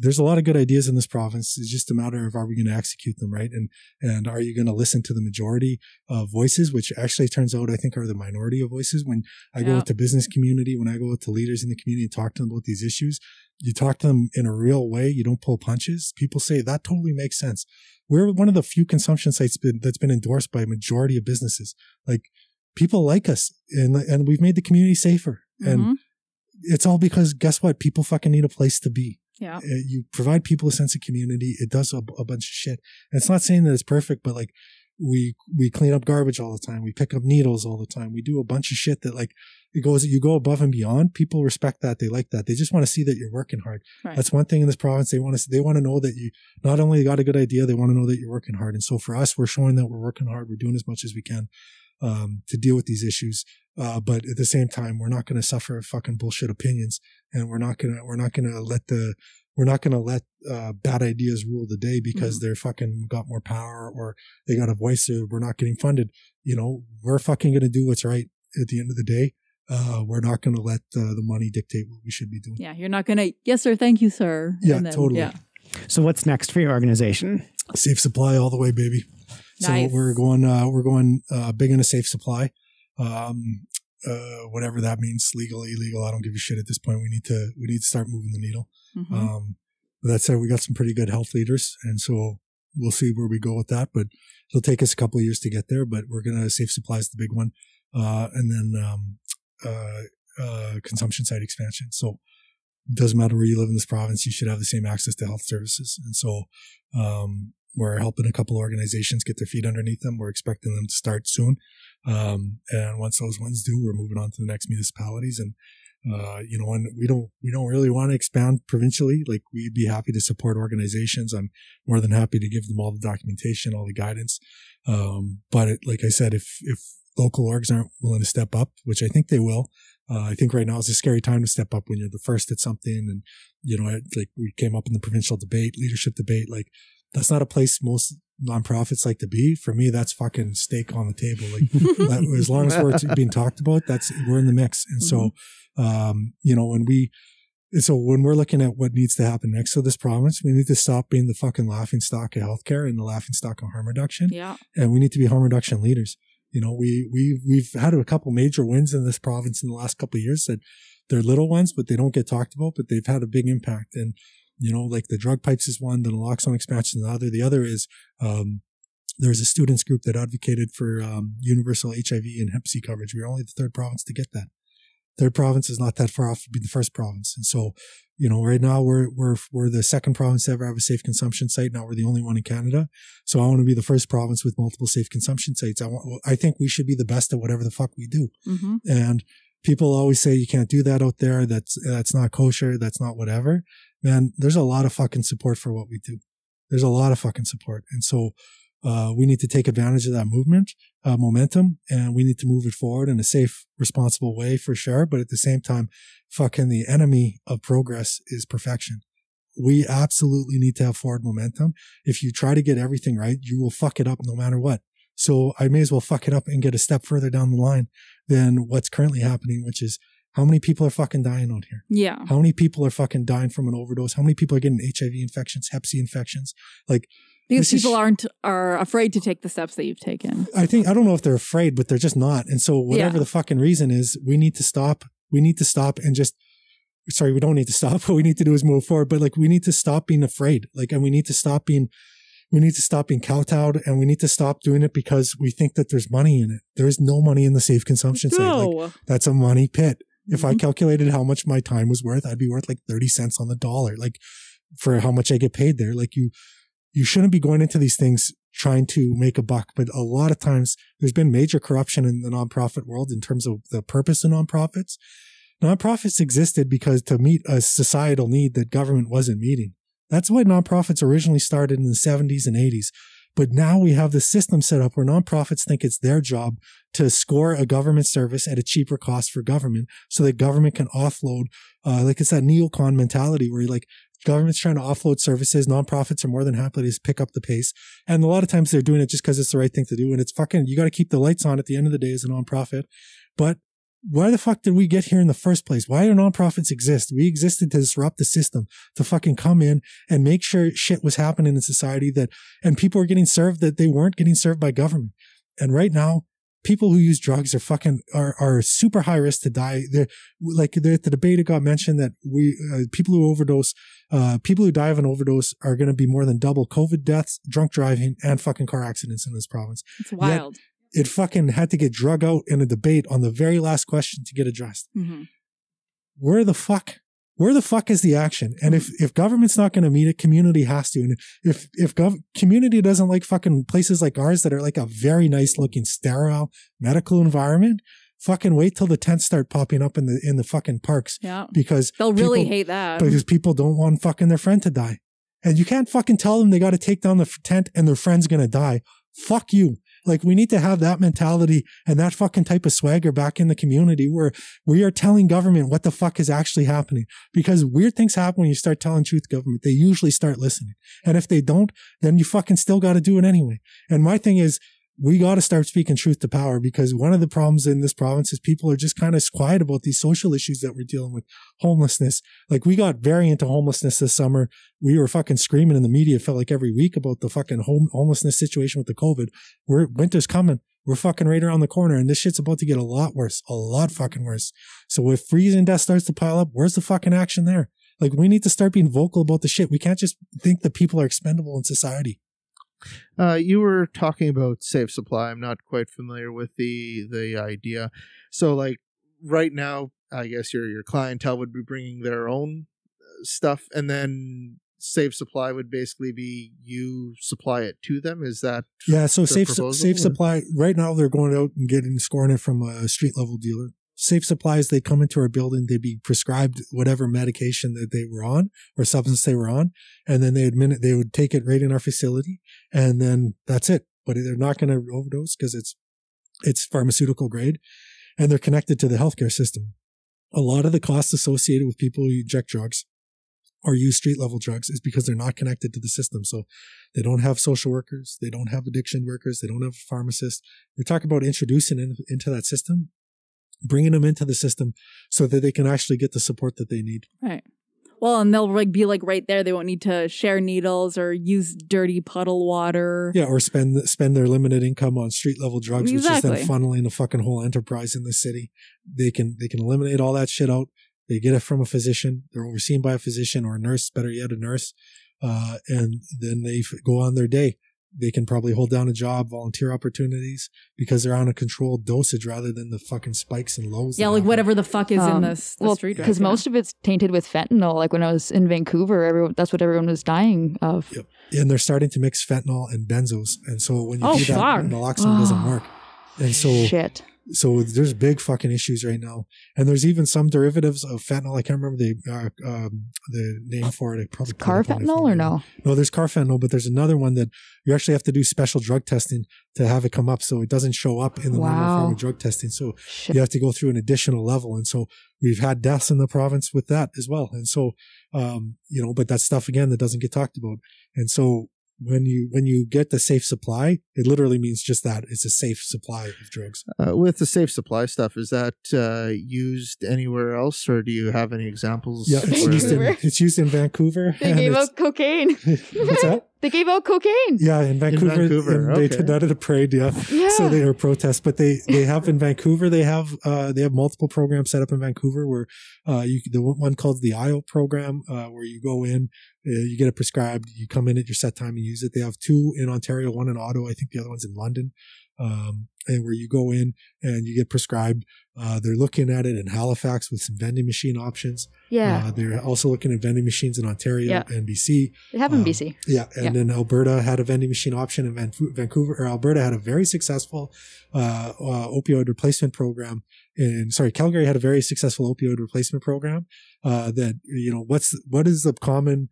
there's a lot of good ideas in this province. It's just a matter of are we going to execute them right, and and are you going to listen to the majority of voices, which actually turns out I think are the minority of voices. When I go Yeah. out to business community, when I go out to leaders in the community and talk to them about these issues, you talk to them in a real way. You don't pull punches. People say that totally makes sense. We're one of the few consumption sites been, that's been endorsed by a majority of businesses. Like people like us, and and we've made the community safer. Mhm. And it's all because guess what? People fucking need a place to be. Yeah. Uh, you provide people a sense of community. It does a, a bunch of shit. And it's not saying that it's perfect, but like we we clean up garbage all the time. We pick up needles all the time. We do a bunch of shit that like it goes. You go above and beyond. People respect that. They like that. They just want to see that you're working hard. Right. That's one thing in this province. They want to they want to know that you not only got a good idea, they want to know that you're working hard. And so for us, we're showing that we're working hard. We're doing as much as we can um, to deal with these issues. Uh, but at the same time, we're not going to suffer fucking bullshit opinions, and we're not gonna we're not gonna let the we're not gonna let uh, bad ideas rule the day because they're fucking got more power or they got a voice or we're not getting funded. You know, we're fucking gonna do what's right at the end of the day. Uh, we're not gonna let uh, the money dictate what we should be doing. Yeah, you're not gonna. Yes, sir. Thank you, sir. Yeah, And then- totally. Yeah. So what's next for your organization? Safe supply all the way, baby. Nice. So we're going, uh, we're going, uh, big a safe supply. Um, uh, whatever that means, legal, illegal. I don't give a shit at this point. We need to, we need to start moving the needle. Mhm. Um, but that said, we got some pretty good health leaders. And so we'll see where we go with that, but it'll take us a couple of years to get there, but we're going to safe supply is the big one. Uh, and then, um, uh, uh, consumption site expansion. So it doesn't matter where you live in this province, you should have the same access to health services. And so, um, we're helping a couple organizations get their feet underneath them. We're expecting them to start soon. Um, and once those ones do, we're moving on to the next municipalities. And, uh, you know, and we don't, we don't really want to expand provincially. Like we'd be happy to support organizations. I'm more than happy to give them all the documentation, all the guidance. Um, but it, like I said, if, if local orgs aren't willing to step up, which I think they will, uh, I think right now is a scary time to step up when you're the first at something. And, you know, like we came up in the provincial debate, leadership debate, like that's not a place most nonprofits like to be. For me, that's fucking steak on the table. Like as long as we're being talked about, that's, we're in the mix. And so, um, you know, when we, so when we're looking at what needs to happen next to this province, we need to stop being the fucking laughing stock of healthcare and the laughing stock of harm reduction. Yeah. And we need to be harm reduction leaders. You know, we, we, we've had a couple major wins in this province in the last couple of years that they're little ones, but they don't get talked about, but they've had a big impact. And, you know, like the drug pipes is one, the naloxone expansion is the other. The other is, um, there's a students group that advocated for um, universal HIV and Hep C coverage. We were only the third province to get that. Third province is not that far off to be the first province, and so you know right now we're we're we're the second province to ever have a safe consumption site. Now we're the only one in Canada. So I want to be the first province with multiple safe consumption sites. I want. I think we should be the best at whatever the fuck we do. Mm-hmm. And people always say you can't do that out there. That's that's not kosher. That's not whatever. Man, there's a lot of fucking support for what we do. There's a lot of fucking support, and so uh, we need to take advantage of that movement, uh, momentum, and we need to move it forward in a safe, responsible way for sure. But at the same time, fucking the enemy of progress is perfection. We absolutely need to have forward momentum. If you try to get everything right, you will fuck it up no matter what. So I may as well fuck it up and get a step further down the line than what's currently happening, which is How many people are fucking dying out here? Yeah. How many people are fucking dying from an overdose? How many people are getting HIV infections, Hep C infections? Like, Because is people aren't are afraid to take the steps that you've taken. I think I don't know if they're afraid, but they're just not. And so whatever Yeah. the fucking reason is, we need to stop. We need to stop and just sorry, we don't need to stop. What we need to do is move forward. But like we need to stop being afraid. Like and we need to stop being we need to stop being kowtowed and we need to stop doing it because we think that there's money in it. There is no money in the safe consumption side. No. Like that's a money pit. If I mm-hmm. calculated how much my time was worth, I'd be worth like 30 cents on the dollar. Like for how much I get paid there. Like you you shouldn't be going into these things trying to make a buck. But a lot of times there's been major corruption in the nonprofit world in terms of the purpose of nonprofits. Nonprofits existed because to meet a societal need that government wasn't meeting. That's why nonprofits originally started in the 70s and 80s. But now we have the system set up where nonprofits think it's their job to score a government service at a cheaper cost for government so that government can offload, uh, like it's that neocon mentality where like government's trying to offload services. Nonprofits are more than happy to just pick up the pace. And a lot of times they're doing it just because it's the right thing to do. And it's fucking, you got to keep the lights on at the end of the day as a nonprofit. But why the fuck did we get here in the first place? Why do nonprofits exist? We existed to disrupt the system, to fucking come in and make sure shit was happening in society that, and people were getting served that they weren't getting served by government. And right now, people who use drugs are fucking, are, are super high risk to die. They're like, the, the debate it got mentioned that we, uh, people who overdose, uh, people who die of an overdose are going to be more than double COVID deaths, drunk driving, and fucking car accidents in this province. It's Yet wild. it fucking had to get drug out in a debate on the very last question to get addressed. hmm Where the fuck? Where the fuck is the action? And if, if government's not going to meet it, community has to. And if, if gov- community doesn't like fucking places like ours that are like a very nice looking sterile medical environment, fucking wait till the tents start popping up in the, in the fucking parks. Yeah. Because They'll really people- hate that. Because people don't want fucking their friend to die. And you can't fucking tell them they got to take down the tent and their friend's going to die. Fuck you. Like we need to have that mentality and that fucking type of swagger back in the community where we are telling government what the fuck is actually happening. Because weird things happen when you start telling truth government. They usually start listening. And if they don't, then you fucking still got to do it anyway. And my thing is, we got to start speaking truth to power because one of the problems in this province is people are just kind of quiet about these social issues that we're dealing with. Homelessness. Like we got very into homelessness this summer. We were fucking screaming in the media, felt like every week about the fucking home homelessness situation with the COVID. We're winter's coming. We're fucking right around the corner and this shit's about to get a lot worse, a lot fucking worse. So if freezing death starts to pile up, where's the fucking action there? Like we need to start being vocal about the shit. We can't just think that people are expendable in society. Uh, you were talking about safe supply. I'm not quite familiar with the the idea. So, like right now, I guess your your clientele would be bringing their own uh, stuff, and then safe supply would basically be you supply it to them. Is that Yeah, so safe proposal, safe or- supply right now they're going out and getting scoring it from a street level dealer. Safe supplies they'd come into our building, they'd be prescribed whatever medication that they were on or substance they were on, and then they admit it, they would take it right in our facility, and then that's it. But they're not going to overdose because it's it's pharmaceutical grade, and they're connected to the healthcare system. A lot of the costs associated with people who inject drugs or use street level drugs is because they're not connected to the system. So they don't have social workers, they don't have addiction workers, they don't have a pharmacist. We talk about introducing in, into that system, bringing them into the system so that they can actually get the support that they need. Right. Well, and they'll like be like right there. They won't need to share needles or use dirty puddle water. Yeah, or spend spend their limited income on street level drugs, which is Exactly. then funneling a fucking whole enterprise in the city. They can they can eliminate all that shit out. They get it from a physician. They're overseen by a physician or a nurse, better yet, a nurse, uh, and then they f- go on their day. They can probably hold down a job, volunteer opportunities, because they're on a controlled dosage rather than the fucking spikes and lows. Yeah, like happen. whatever the fuck is in Um, this the well, street because yeah. most of it's tainted with fentanyl. Like when I was in Vancouver, everyone that's what everyone was dying of. Yep. and they're starting to mix fentanyl and benzos, and so when you Oh, do that, fuck. naloxone doesn't work. And so Shit. So there's big fucking issues right now, and there's even some derivatives of fentanyl. I can't remember the uh, um, the name for it. I probably pulled it up on my Carfentanil or no? No, there's carfentanil, but there's another one that you actually have to do special drug testing to have it come up, so it doesn't show up in the normal form of drug testing. So you have to go through an additional level, and so we've had deaths in the province with that as well. And so, um, you know, but that's stuff again that doesn't get talked about. And so when you when you get the safe supply, it literally means just that. It's a safe supply of drugs. Uh, with the safe supply stuff, is that uh, used anywhere else, or do you have any examples? Yeah, it's where- used in it's used in Vancouver. They gave it's- out cocaine. What's that? They gave out cocaine. Yeah, in Vancouver, Vancouver, and they okay. did that at a parade. Yeah, Yeah. so they are protests, but they they have in Vancouver. They have uh they have multiple programs set up in Vancouver where uh you the one called the IO program uh where you go in, uh, you get it prescribed, you come in at your set time and use it. They have two in Ontario, one in Ottawa, I think the other one's in London. Um, and where you go in and you get prescribed. Uh, they're looking at it in Halifax with some vending machine options. Yeah. Uh, they're also looking at vending machines in Ontario Yeah. and BC. They have in Um, BC. Yeah, and Yeah. then Alberta had a vending machine option, in Vancouver or Alberta had a very successful uh, uh, opioid replacement program. And sorry, Calgary had a very successful opioid replacement program. Uh, that you know, what's what is the common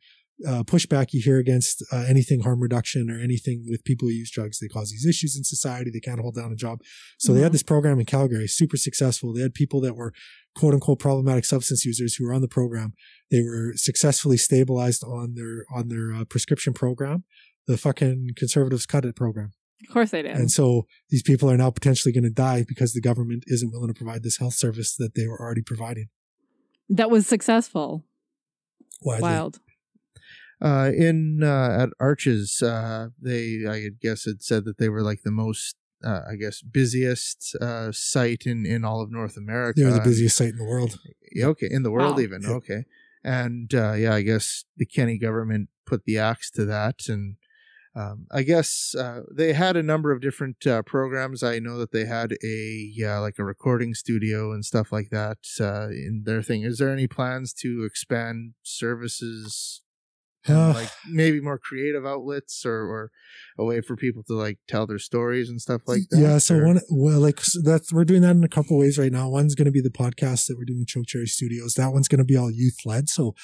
uh, pushback you hear against uh, anything harm reduction or anything with people who use drugs? They cause these issues in society. They can't hold down a job. So they had this program in Calgary, super successful. They had people that were quote unquote problematic substance users who were on the program. They were successfully stabilized on their on their uh, prescription program. The fucking conservatives cut it program. Of course they did. And so these people are now potentially going to die because the government isn't willing to provide this health service that they were already providing. that was successful. Why they- Wild. Uh, in uh, at Arches, uh, they I guess it said that they were like the most, uh, I guess, busiest uh, site in in all of North America. They're the busiest site in the world. Yeah, okay, in the world Wow. even. Okay, and uh, yeah, I guess the Kenney government put the axe to that, and um, I guess uh, they had a number of different uh, programs. I know that they had a yeah, like a recording studio and stuff like that uh, in their thing. Is there any plans to expand services? Uh, like maybe more creative outlets or, or a way for people to like tell their stories and stuff like that. Yeah, so or- one well, like so that's we're doing that in a couple ways right now. One's going to be the podcast that we're doing with Choke Cherry Studios. That one's going to be all youth led. So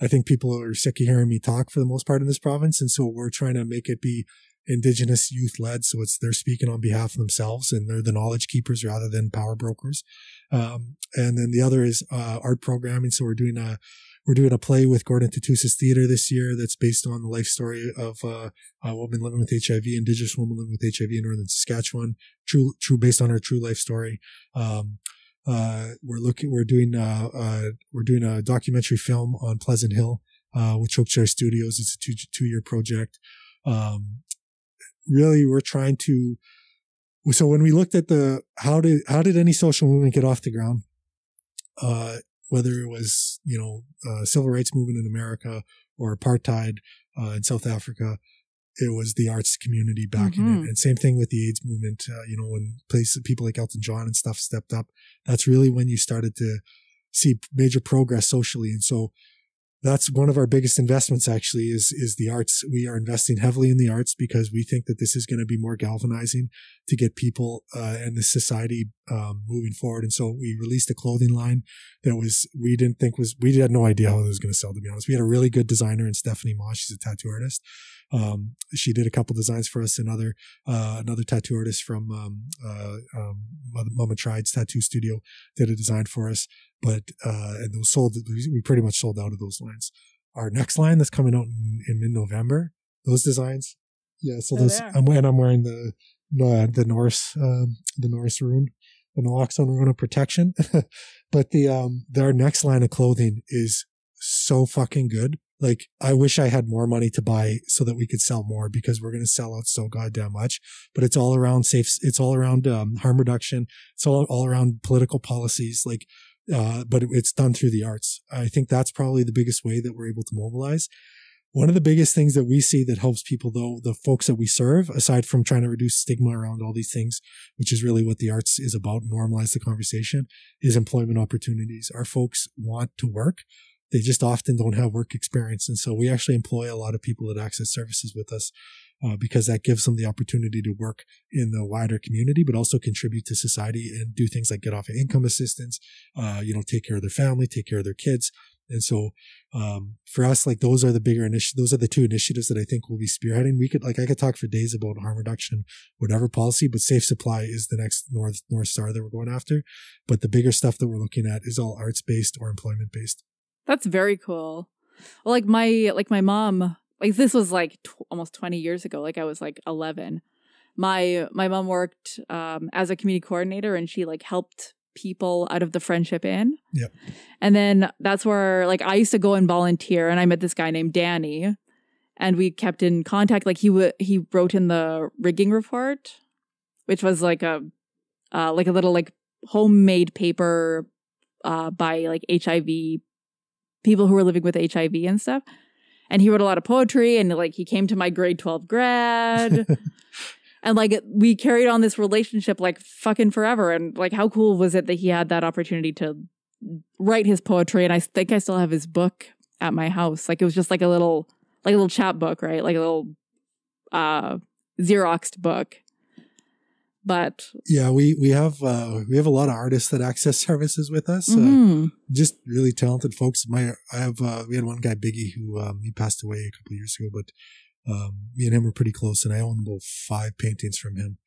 I think people are sick of hearing me talk for the most part in this province, and so we're trying to make it be Indigenous youth led. So it's they're speaking on behalf of themselves, and they're the knowledge keepers rather than power brokers. Um, and then the other is uh, art programming. So we're doing a we're doing a play with Gordon Tootoosis Theater this year that's based on the life story of uh, a woman living with HIV, Indigenous woman living with HIV in northern Saskatchewan. True, true, based on her true life story. Um, uh, we're looking, we're doing, uh, uh, we're doing a documentary film on Pleasant Hill uh, with Choke Studios. It's a two two year project. Um, really, we're trying to. So when we looked at the how did how did any social movement get off the ground? Uh, whether it was you know uh, civil rights movement in America or apartheid uh, in South Africa, it was the arts community backing Mhm. it. And same thing with the AIDS movement. Uh, you know, when places people like Elton John and stuff stepped up, that's really when you started to see major progress socially. And so that's one of our biggest investments actually is is the arts. We are investing heavily in the arts because we think that this is going to be more galvanizing to get people uh, and the society um, moving forward. And so we released a clothing line that was we didn't think was we had no idea how it was going to sell. To be honest, we had a really good designer in Stephanie Moss. She's a tattoo artist. Um, she did a couple designs for us. Another uh, another tattoo artist from um, uh, um, Mama Tried's tattoo studio did a design for us. But uh, and those sold. We pretty much sold out of those lines. Our next line that's coming out in, in mid November. Those designs. Yeah. So They're those. I'm and I'm wearing the the, the Norse um, the Norse rune, the naloxone rune of protection. but the um their next line of clothing is so fucking good. Like I wish I had more money to buy so that we could sell more because we're going to sell out so goddamn much. But it's all around safe. It's all around um, harm reduction. It's all all around political policies. Like, uh, but it's done through the arts. I think that's probably the biggest way that we're able to mobilize. One of the biggest things that we see that helps people, though, the folks that we serve, aside from trying to reduce stigma around all these things, which is really what the arts is about, normalize the conversation, is employment opportunities. Our folks want to work. They just often don't have work experience. And so we actually employ a lot of people that access services with us uh, because that gives them the opportunity to work in the wider community, but also contribute to society and do things like get off of income assistance, uh, you know, take care of their family, take care of their kids. And so, um, for us, like those are the bigger initiatives. Those are the two initiatives that I think we'll be spearheading. We could, like, I could talk for days about harm reduction, whatever policy, but safe supply is the next North, North Star that we're going after. But the bigger stuff that we're looking at is all arts based or employment based. That's very cool. Well, like my like my mom like this was like tw- almost 20 years ago like i was like 11 my my mom worked um, as a community coordinator and she like helped people out of the friendship inn Yep. and then that's where like i used to go and volunteer and i met this guy named danny and we kept in contact. Like he would he wrote in the rigging report which was like a uh, like a little like homemade paper uh, by like hiv people who were living with hiv and stuff and he wrote a lot of poetry and like he came to my grade 12 grad. And like we carried on this relationship like fucking forever. And like how cool was it that he had that opportunity to write his poetry? And i think i still have his book at my house. Like it was just like a little like a little chap book right? Like a little uh xeroxed book but Yeah, we we have uh, we have a lot of artists that access services with us. Uh, Mhm. just really talented folks. My I have uh, we had one guy Biggie who um, he passed away a couple of years ago, but um, me and him were pretty close, and I own about five paintings from him.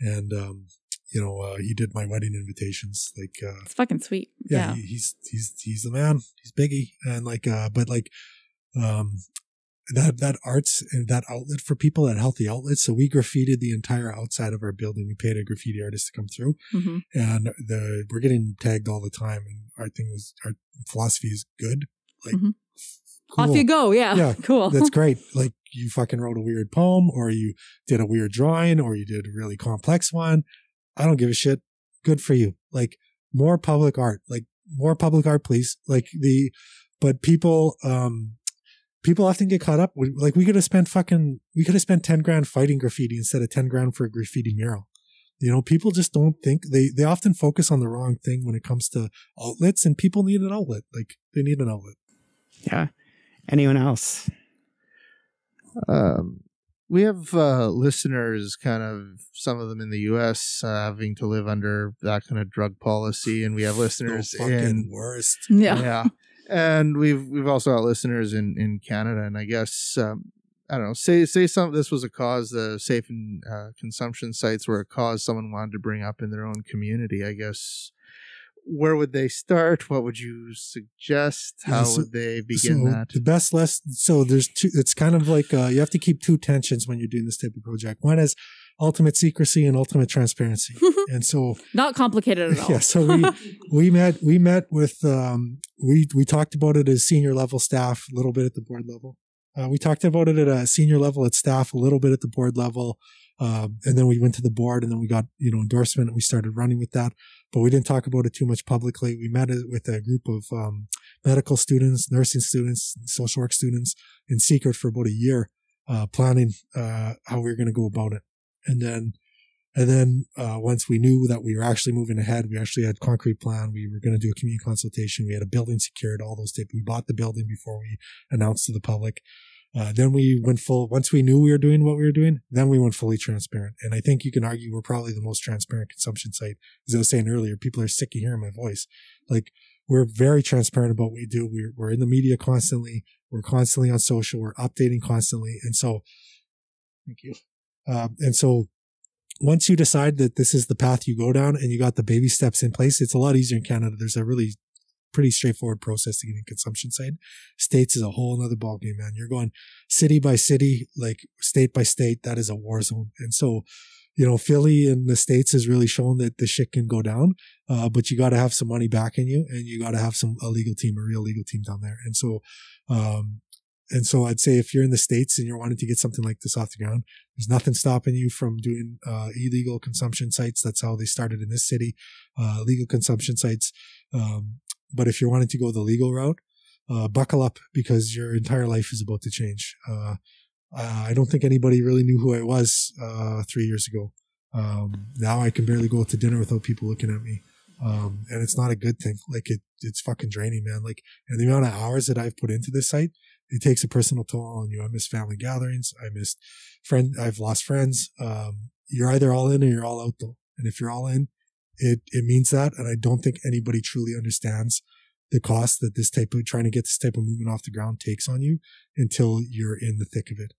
And um, you know, uh, he did my wedding invitations. Like, uh, it's fucking sweet yeah, yeah, He, he's he's he's the man. He's Biggie, and like, uh, but like, um, that that arts and that outlet for people, that healthy outlet. So we graffitied the entire outside of our building. We paid a graffiti artist to come through, Mhm. and the we're getting tagged all the time. And our thing was our philosophy is good. Like, Mhm. Off you go, yeah. yeah, Cool. That's great. Like you fucking wrote a weird poem, or you did a weird drawing, or you did a really complex one. I don't give a shit. Good for you. Like more public art. Like more public art, please. Like the, but people, um, people often get caught up. with like we could have spent fucking, we could have spent ten grand fighting graffiti instead of ten grand for a graffiti mural. You know, people just don't think they they often focus on the wrong thing when it comes to outlets, and people need an outlet. Like they need an outlet. Yeah. Anyone else? Um, we have uh, listeners, kind of some of them in the U.S. Uh, having to live under that kind of drug policy, and we have listeners fucking in worst. Yeah. yeah, and we've we've also got listeners in in Canada, and I guess um, I don't know. Say say some this was a cause the safe and uh, consumption sites were a cause someone wanted to bring up in their own community. I guess where would they start? What would you suggest? How Yeah, so- would they begin so that? The best lesson. So there's two. It's kind of like uh, you have to keep two tensions when you're doing this type of project. One is ultimate secrecy and ultimate transparency. and so not complicated at all yeah, so we we met we met with um we we talked about it as senior level staff a little bit at the board level. Uh, we talked about it at a senior level at staff a little bit at the board level. Um, and then we went to the board and then we got, you know, endorsement and we started running with that, but we didn't talk about it too much publicly. We met it with a group of, um, medical students, nursing students, social work students in secret for about a year, uh, planning, uh, how we were going to go about it. And then, and then, uh, once we knew that we were actually moving ahead, we actually had concrete plan. We were going to do a community consultation. We had a building secured, all those type. We bought the building before we announced to the public. Uh, then we went full, once we knew we were doing what we were doing, then we went fully transparent. And I think you can argue we're probably the most transparent consumption site. As I was saying earlier, people are sick of hearing my voice. Like we're very transparent about what we do. We're, we're in the media constantly. We're constantly on social. We're updating constantly. And so, thank you. Um, and so once you decide that this is the path you go down and you got the baby steps in place, it's a lot easier in Canada. There's a really pretty straightforward process to get in consumption side. States is a whole other ballgame, man. You're going city by city, like state by state. That is a war zone. And so, you know, Philly in the States has really shown that the shit can go down. Uh, but you got to have some money backing you and you got to have some, a legal team, a real legal team down there. And so, um, and so I'd say if you're in the States and you're wanting to get something like this off the ground, there's nothing stopping you from doing, uh, illegal consumption sites. That's how they started in this city, uh, legal consumption sites. Um, but if you're wanting to go the legal route, uh, buckle up because your entire life is about to change. Uh, I don't think anybody really knew who I was, uh, three years ago. Um, now I can barely go out to dinner without people looking at me. Um, and it's not a good thing. Like it, it's fucking draining, man. Like, and the amount of hours that I've put into this site, it takes a personal toll on you. I miss family gatherings. I miss friend. I've lost friends. Um, you're either all in or you're all out though. And if you're all in, it, it means that. And I don't think anybody truly understands the cost that this type of trying to get this type of movement off the ground takes on you until you're in the thick of it.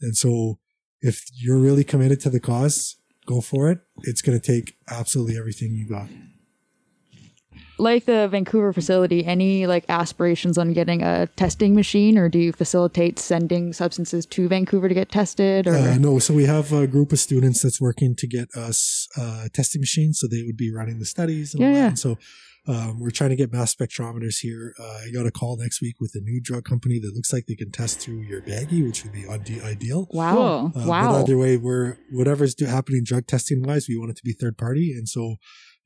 And so if you're really committed to the cause, go for it. It's going to take absolutely everything you got. Like the Vancouver facility, any like aspirations on getting a testing machine, or do you facilitate sending substances to Vancouver to get tested? Or Uh, no, so we have a group of students that's working to get us uh, testing machines, so they would be running the studies and Yeah, all that. yeah. And so um, we're trying to get mass spectrometers here. Uh, I got a call next week with a new drug company that looks like they can test through your baggie, which would be ideal. Wow. Cool. Uh, Wow. But either way, we're whatever's do, happening drug testing wise, we want it to be third party, and so.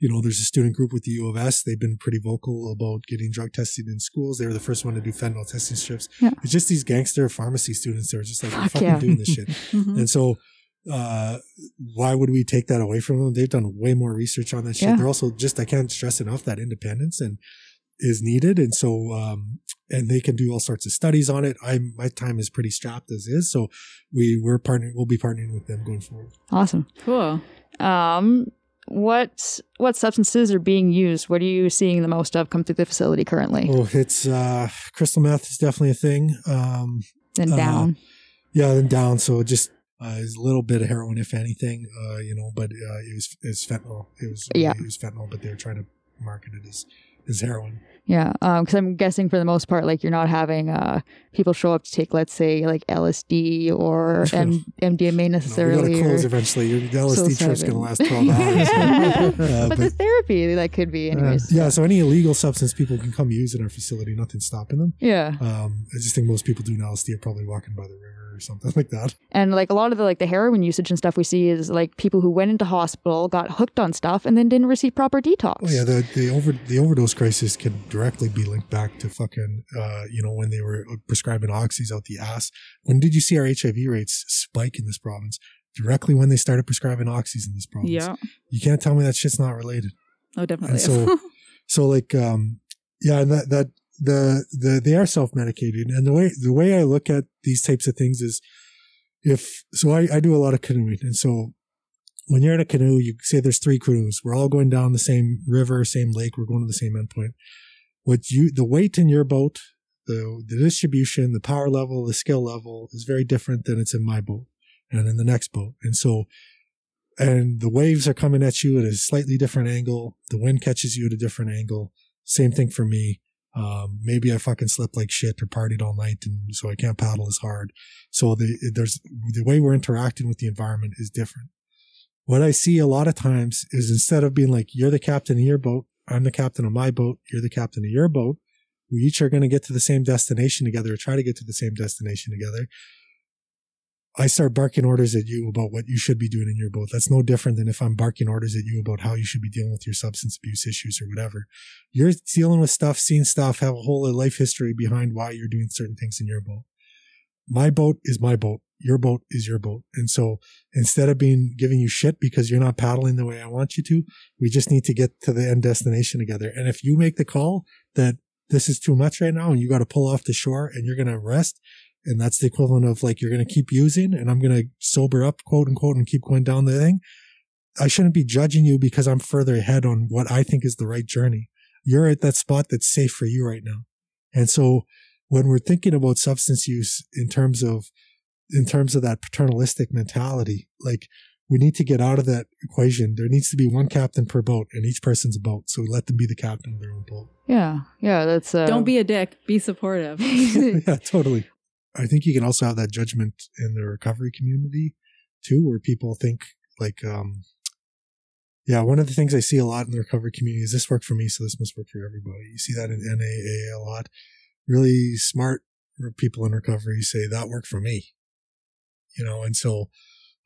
You know, there's a student group with the U of S. They've been pretty vocal about getting drug testing in schools. They were the first one to do fentanyl testing strips. Yeah. It's just these gangster pharmacy students that are just like, Fuck fucking yeah. doing this shit. Mhm. And so, uh, why would we take that away from them? They've done way more research on that shit. Yeah. They're also just, I can't stress enough that independence and is needed. And so, um, and they can do all sorts of studies on it. I, my time is pretty strapped as is. So we, we're partnering, we'll be partnering with them going forward. awesome. Cool. Um, what what substances are being used? What are you seeing the most of come through the facility currently? Oh, it's, uh, crystal meth is definitely a thing. Um, Then uh, down. yeah, then down. So just, uh, a little bit of heroin, if anything, uh, you know, but, uh, it was, it's fentanyl. It was, Yeah. it was fentanyl, but they were trying to market it as, as heroin. Yeah, because I'm guessing for the most part, like you're not having uh, people show up to take, let's say, like LSD or M- MDMA necessarily. close or eventually. Your the LSD trip's gonna last 12 hours. Uh, but, the therapy that could be, uh, anyways. yeah, so any illegal substance people can come use in our facility, nothing's stopping them. Yeah. Um, I just think most people doing LSD are probably walking by the river or something like that. And like a lot of the like the heroin usage and stuff we see is like people who went into hospital, got hooked on stuff, and then didn't receive proper detox. Oh yeah, the the over the overdose crisis can directly be linked back to fucking uh, you know when they were prescribing oxys out the ass. When did you see our HIV rates spike in this province? Directly when they started prescribing oxys in this province. Yeah. You can't tell me that shit's not related. Oh, definitely. And so, so like, um, yeah, and that, that, the, the, they are self-medicating. And the way, the way I look at these types of things is if, so I, I do a lot of canoeing. And so when you're in a canoe, you say there's three canoes. We're all going down the same river, same lake. We're going to the same endpoint. What you, the weight in your boat, the, the distribution, the power level, the skill level is very different than it's in my boat and in the next boat. And so, and the waves are coming at you at a slightly different angle. The wind catches you at a different angle. Same thing for me. Um, maybe I fucking slept like shit or partied all night, and so I can't paddle as hard. So the there's the way we're interacting with the environment is different. What I see a lot of times is instead of being like you're the captain of your boat, I'm the captain of my boat, you're the captain of your boat. We each are going to get to the same destination together, or try to get to the same destination together. I start barking orders at you about what you should be doing in your boat. That's no different than if I'm barking orders at you about how you should be dealing with your substance abuse issues or whatever. You're dealing with stuff, seeing stuff, have a whole life history behind why you're doing certain things in your boat. My boat is my boat. Your boat is your boat. And so instead of being giving you shit because you're not paddling the way I want you to, we just need to get to the end destination together. And if you make the call that this is too much right now and you got to pull off the shore and you're going to rest, and that's the equivalent of like you're going to keep using and I'm going to sober up, quote unquote, and keep going down the thing. I shouldn't be judging you because I'm further ahead on what I think is the right journey. You're at that spot that's safe for you right now. And so when we're thinking about substance use in terms of in terms of that paternalistic mentality, like we need to get out of that equation. There needs to be one captain per boat and each person's a boat. So we let them be the captain of their own boat. Yeah, yeah, that's uh, Don't be a dick. Be supportive. yeah, totally. I think you can also have that judgment in the recovery community too, where people think like, um, yeah, one of the things I see a lot in the recovery community is this worked for me, so this must work for everybody. You see that in NAA a lot. Really smart people in recovery say that worked for me, you know, and so,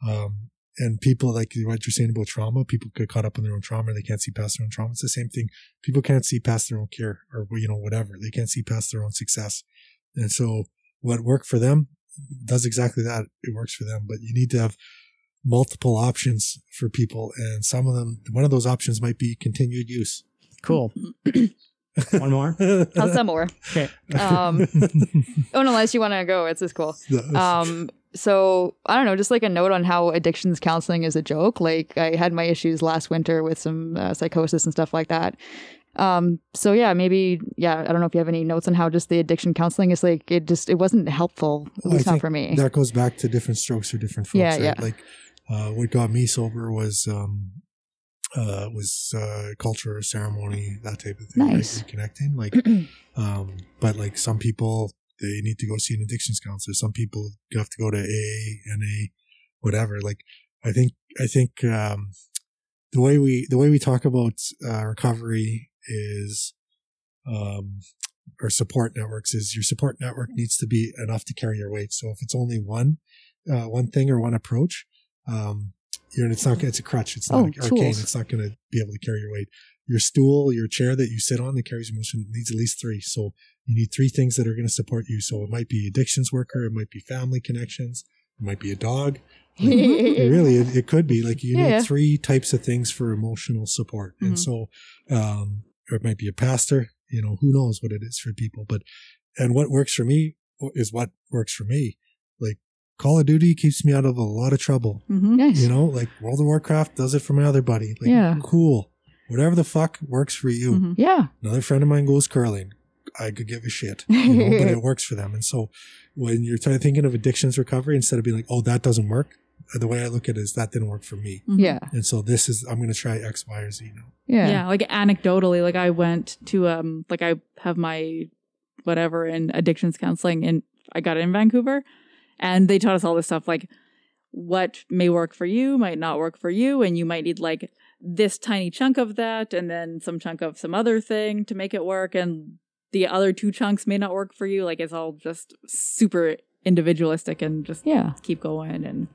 um, and people like what you're saying about trauma, people get caught up in their own trauma. They can't see past their own trauma. It's the same thing. People can't see past their own care or, you know, whatever. They can't see past their own success. And so what worked for them does exactly that. It works for them, but you need to have multiple options for people. And some of them, one of those options might be continued use. Cool. One more? I'll some more. Okay. Um, oh, no, unless you want to go, it's just cool. Um, so I don't know, just like a note on how addictions counseling is a joke. Like I had my issues last winter with some uh, psychosis and stuff like that. Um, so yeah, maybe yeah, I don't know if you have any notes on how just the addiction counseling is like it just it wasn't helpful, at Well, least not for me. That goes back to different strokes for different folks. Yeah, right? yeah. Like uh, what got me sober was um, uh, was uh, culture, ceremony, that type of thing. Nice. Right? Reconnecting, like, um, but like some people they need to go see an addictions counselor. Some people have to go to AA, NA, whatever. Like, I think I think um, the way we the way we talk about uh, recovery is um, or support networks is your support network needs to be enough to carry your weight. So if it's only one uh, one thing or one approach, um, you're it's not it's a crutch. It's not Oh, a, or a cane. It's not going to be able to carry your weight. Your stool, your chair that you sit on that carries your motion needs at least three. So you need three things that are going to support you. So it might be addictions worker, it might be family connections, it might be a dog. Like, really, it, it could be like you Yeah. need three types of things for emotional support. And Mhm. so, um, or it might be a pastor, you know, who knows what it is for people, but, and what works for me is what works for me. Like Call of Duty keeps me out of a lot of trouble. Nice. You know, like World of Warcraft does it for my other buddy. Like, Yeah. cool. Whatever the fuck works for you. Mhm. Yeah. Another friend of mine goes curling. I could give a shit, you know, but it works for them. And so when you're t- thinking of addictions recovery, instead of being like, oh, that doesn't work, uh, the way I look at it is that didn't work for me. Yeah. And so this is, I'm going to try X, Y, or Z now. Yeah. like anecdotally, like I went to um like I have my whatever in addictions counseling and I got it in Vancouver and they taught us all this stuff like what may work for you might not work for you and you might need like this tiny chunk of that and then some chunk of some other thing to make it work and the other two chunks may not work for you like it's all just super individualistic and just Yeah. keep going and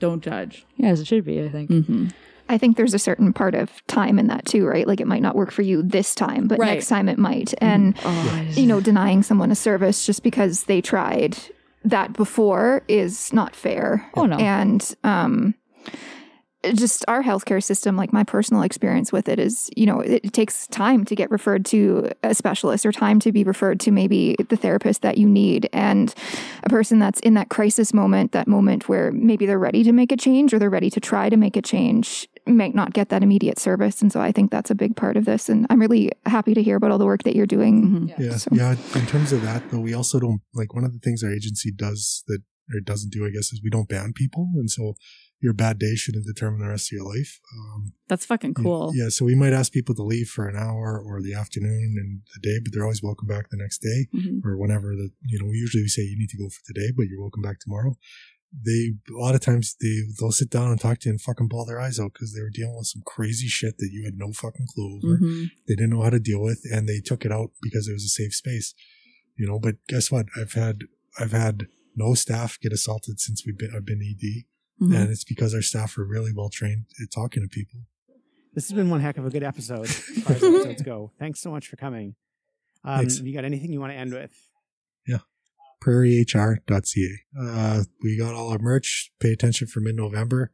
don't judge Yeah, as it should be, I think. mm-hmm. I think there's a certain part of time in that too, right? Like it might not work for you this time, but Right. next time it might. And, Oh, you know, denying someone a service just because they tried that before is not fair. Oh, no. And, um, just our healthcare system, like my personal experience with it is, you know, it, it takes time to get referred to a specialist or time to be referred to maybe the therapist that you need. And a person that's in that crisis moment, that moment where maybe they're ready to make a change or they're ready to try to make a change, might not get that immediate service. And so I think that's a big part of this. And I'm really happy to hear about all the work that you're doing. Mm-hmm. Yeah. So- Yeah. In terms of that, though, we also don't like one of the things our agency does that or doesn't do, I guess, is we don't ban people. And so your bad day shouldn't determine the rest of your life. Um, that's fucking cool Yeah, so we might ask people to leave for an hour or the afternoon and the day, but they're always welcome back the next day Mhm. or whenever the you know. We usually we say you need to go for today, but you're welcome back tomorrow. They a lot of times they they'll sit down and talk to you and fucking ball their eyes out because they were dealing with some crazy shit that you had no fucking clue over. Mhm. They didn't know how to deal with, and they took it out because it was a safe space. You know, but guess what? I've had I've had no staff get assaulted since we've been I've been ED, Mhm. and it's because our staff are really well trained at talking to people. This has been one heck of a good episode as far as episodes go. Thanks so much for coming. Um, Thanks. have you got anything you want to end with? Yeah. prairiehr.ca. Uh, we got all our merch. Pay attention for mid November.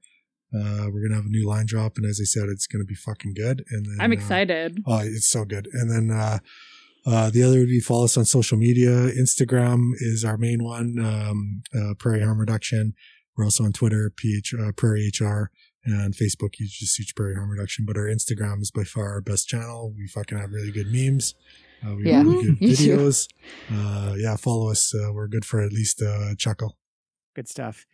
Uh, we're gonna have a new line drop, and as I said, it's gonna be fucking good. And then, i'm uh, excited oh, it's so good. And then uh, uh, the other would be follow us on social media. Instagram is our main one. Um, uh, Prairie Harm Reduction. We're also on Twitter, PH, uh, Prairie HR, and Facebook. You just search Prairie Harm Reduction. But our Instagram is by far our best channel. We fucking have really good memes. Uh, we Yeah. have really good videos. Uh, yeah, follow us. Uh, we're good for at least a chuckle. Good stuff.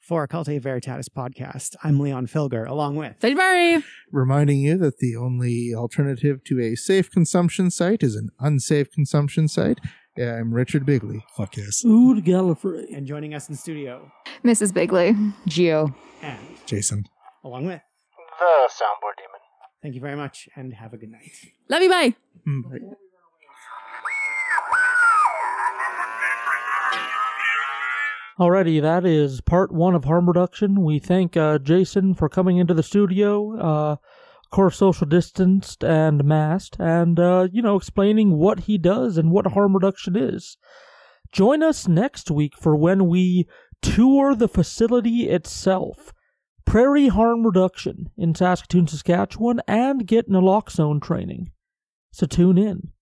For Occultae Veritatis podcast, I'm Leon Filger, along with Sage Murray. Reminding you that the only alternative to a safe consumption site is an unsafe consumption site. I'm Richard Bigley. Fuck yes. Ood Gallifrey. And joining us in studio, Mrs. Bigley. Geo. and Jason. along with. The soundboard demon. Thank you very much, and have a good night. love you bye Alrighty, that is part one of harm reduction. We thank uh, Jason for coming into the studio, uh, of course, social distanced and masked, and uh, you know, explaining what he does and what harm reduction is. Join us next week for when we tour the facility itself, Prairie Harm Reduction in Saskatoon, Saskatchewan, and get naloxone training. So tune in.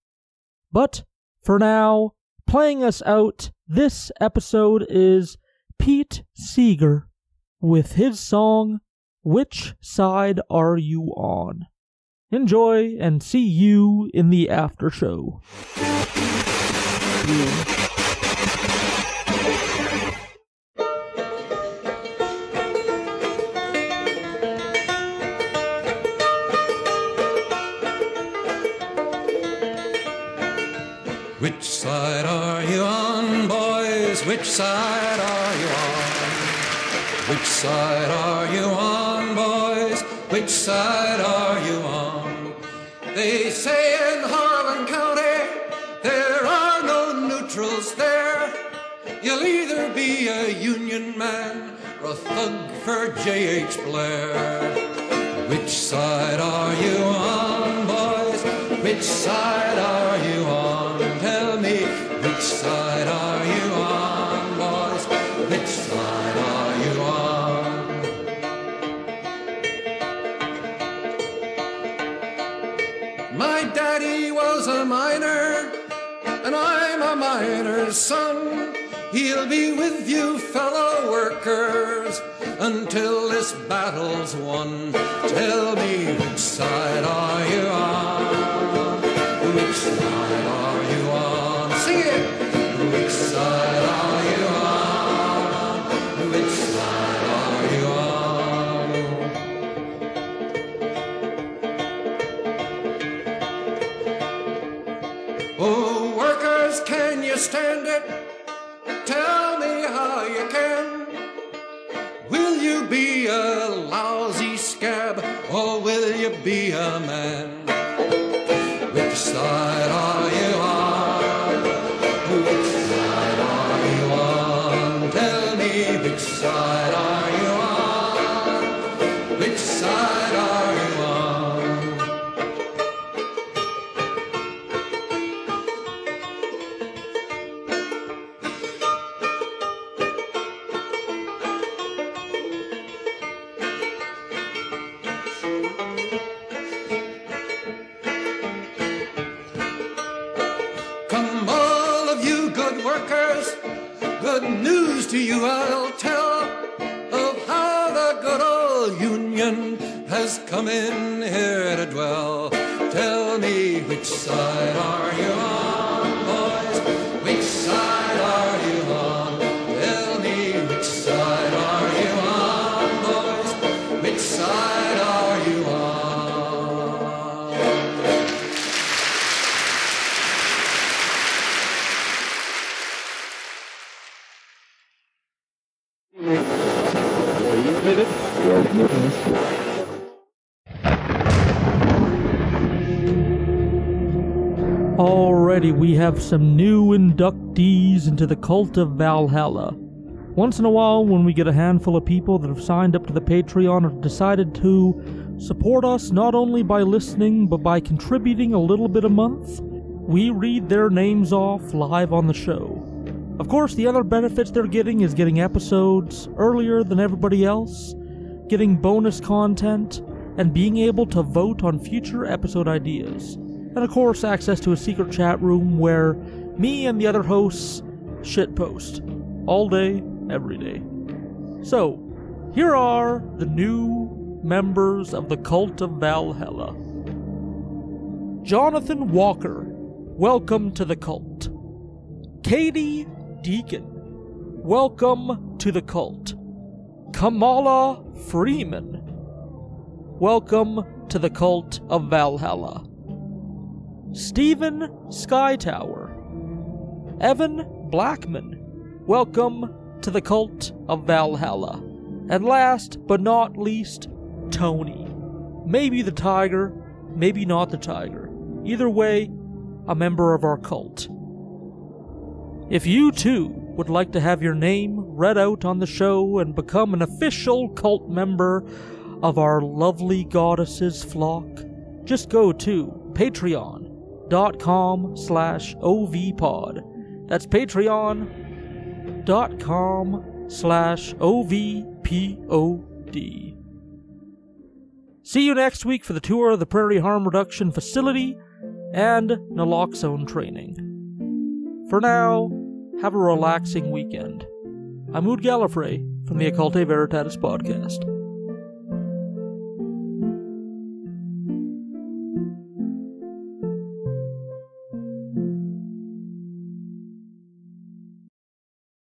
But for now, playing us out this episode is Pete Seeger with his song which side are you on? Enjoy and see you in the after show. Which side are you on, boys? Which side are you on? Which side are you on? Which side are you on? They say in Harlan County there are no neutrals there. You'll either be a Union man or a thug for J.H. Blair. Which side are you on, boys? Which side are you on? Son. He'll be with you, fellow workers, until this battle's won. Tell me, which side are you on? Which side are you on? Sing it! Which side be a lousy scab or will you be a man? Which side are good news to you I'll tell of how the good old Union has come in here to dwell. Tell me which side are you on, have some new inductees into the cult of Valhalla. Once in a while, when we get a handful of people that have signed up to the Patreon or decided to support us not only by listening but by contributing a little bit a month, we read their names off live on the show. Of course, the other benefits they're getting is getting episodes earlier than everybody else, getting bonus content, and being able to vote on future episode ideas. And of course, access to a secret chat room where me and the other hosts shitpost all day, every day. So, here are the new members of the Cult of Valhalla Jonathan Walker, welcome to the cult. Katie Deacon, welcome to the cult. Kamala Freeman, welcome to the cult of Valhalla. Stephen Skytower, Evan Blackman, welcome to the cult of Valhalla. And last but not least, Tony. Maybe the tiger, maybe not the tiger. Either way, a member of our cult. If you too would like to have your name read out on the show and become an official cult member of our lovely goddess's flock, just go to patreon.com slash ovpod. That's patreon.com slash ovpod. See you next week for the tour of the Prairie Harm Reduction Facility and naloxone training. For now, have a relaxing weekend. I'm Oud Gallifrey from the Occultae Veritatis podcast.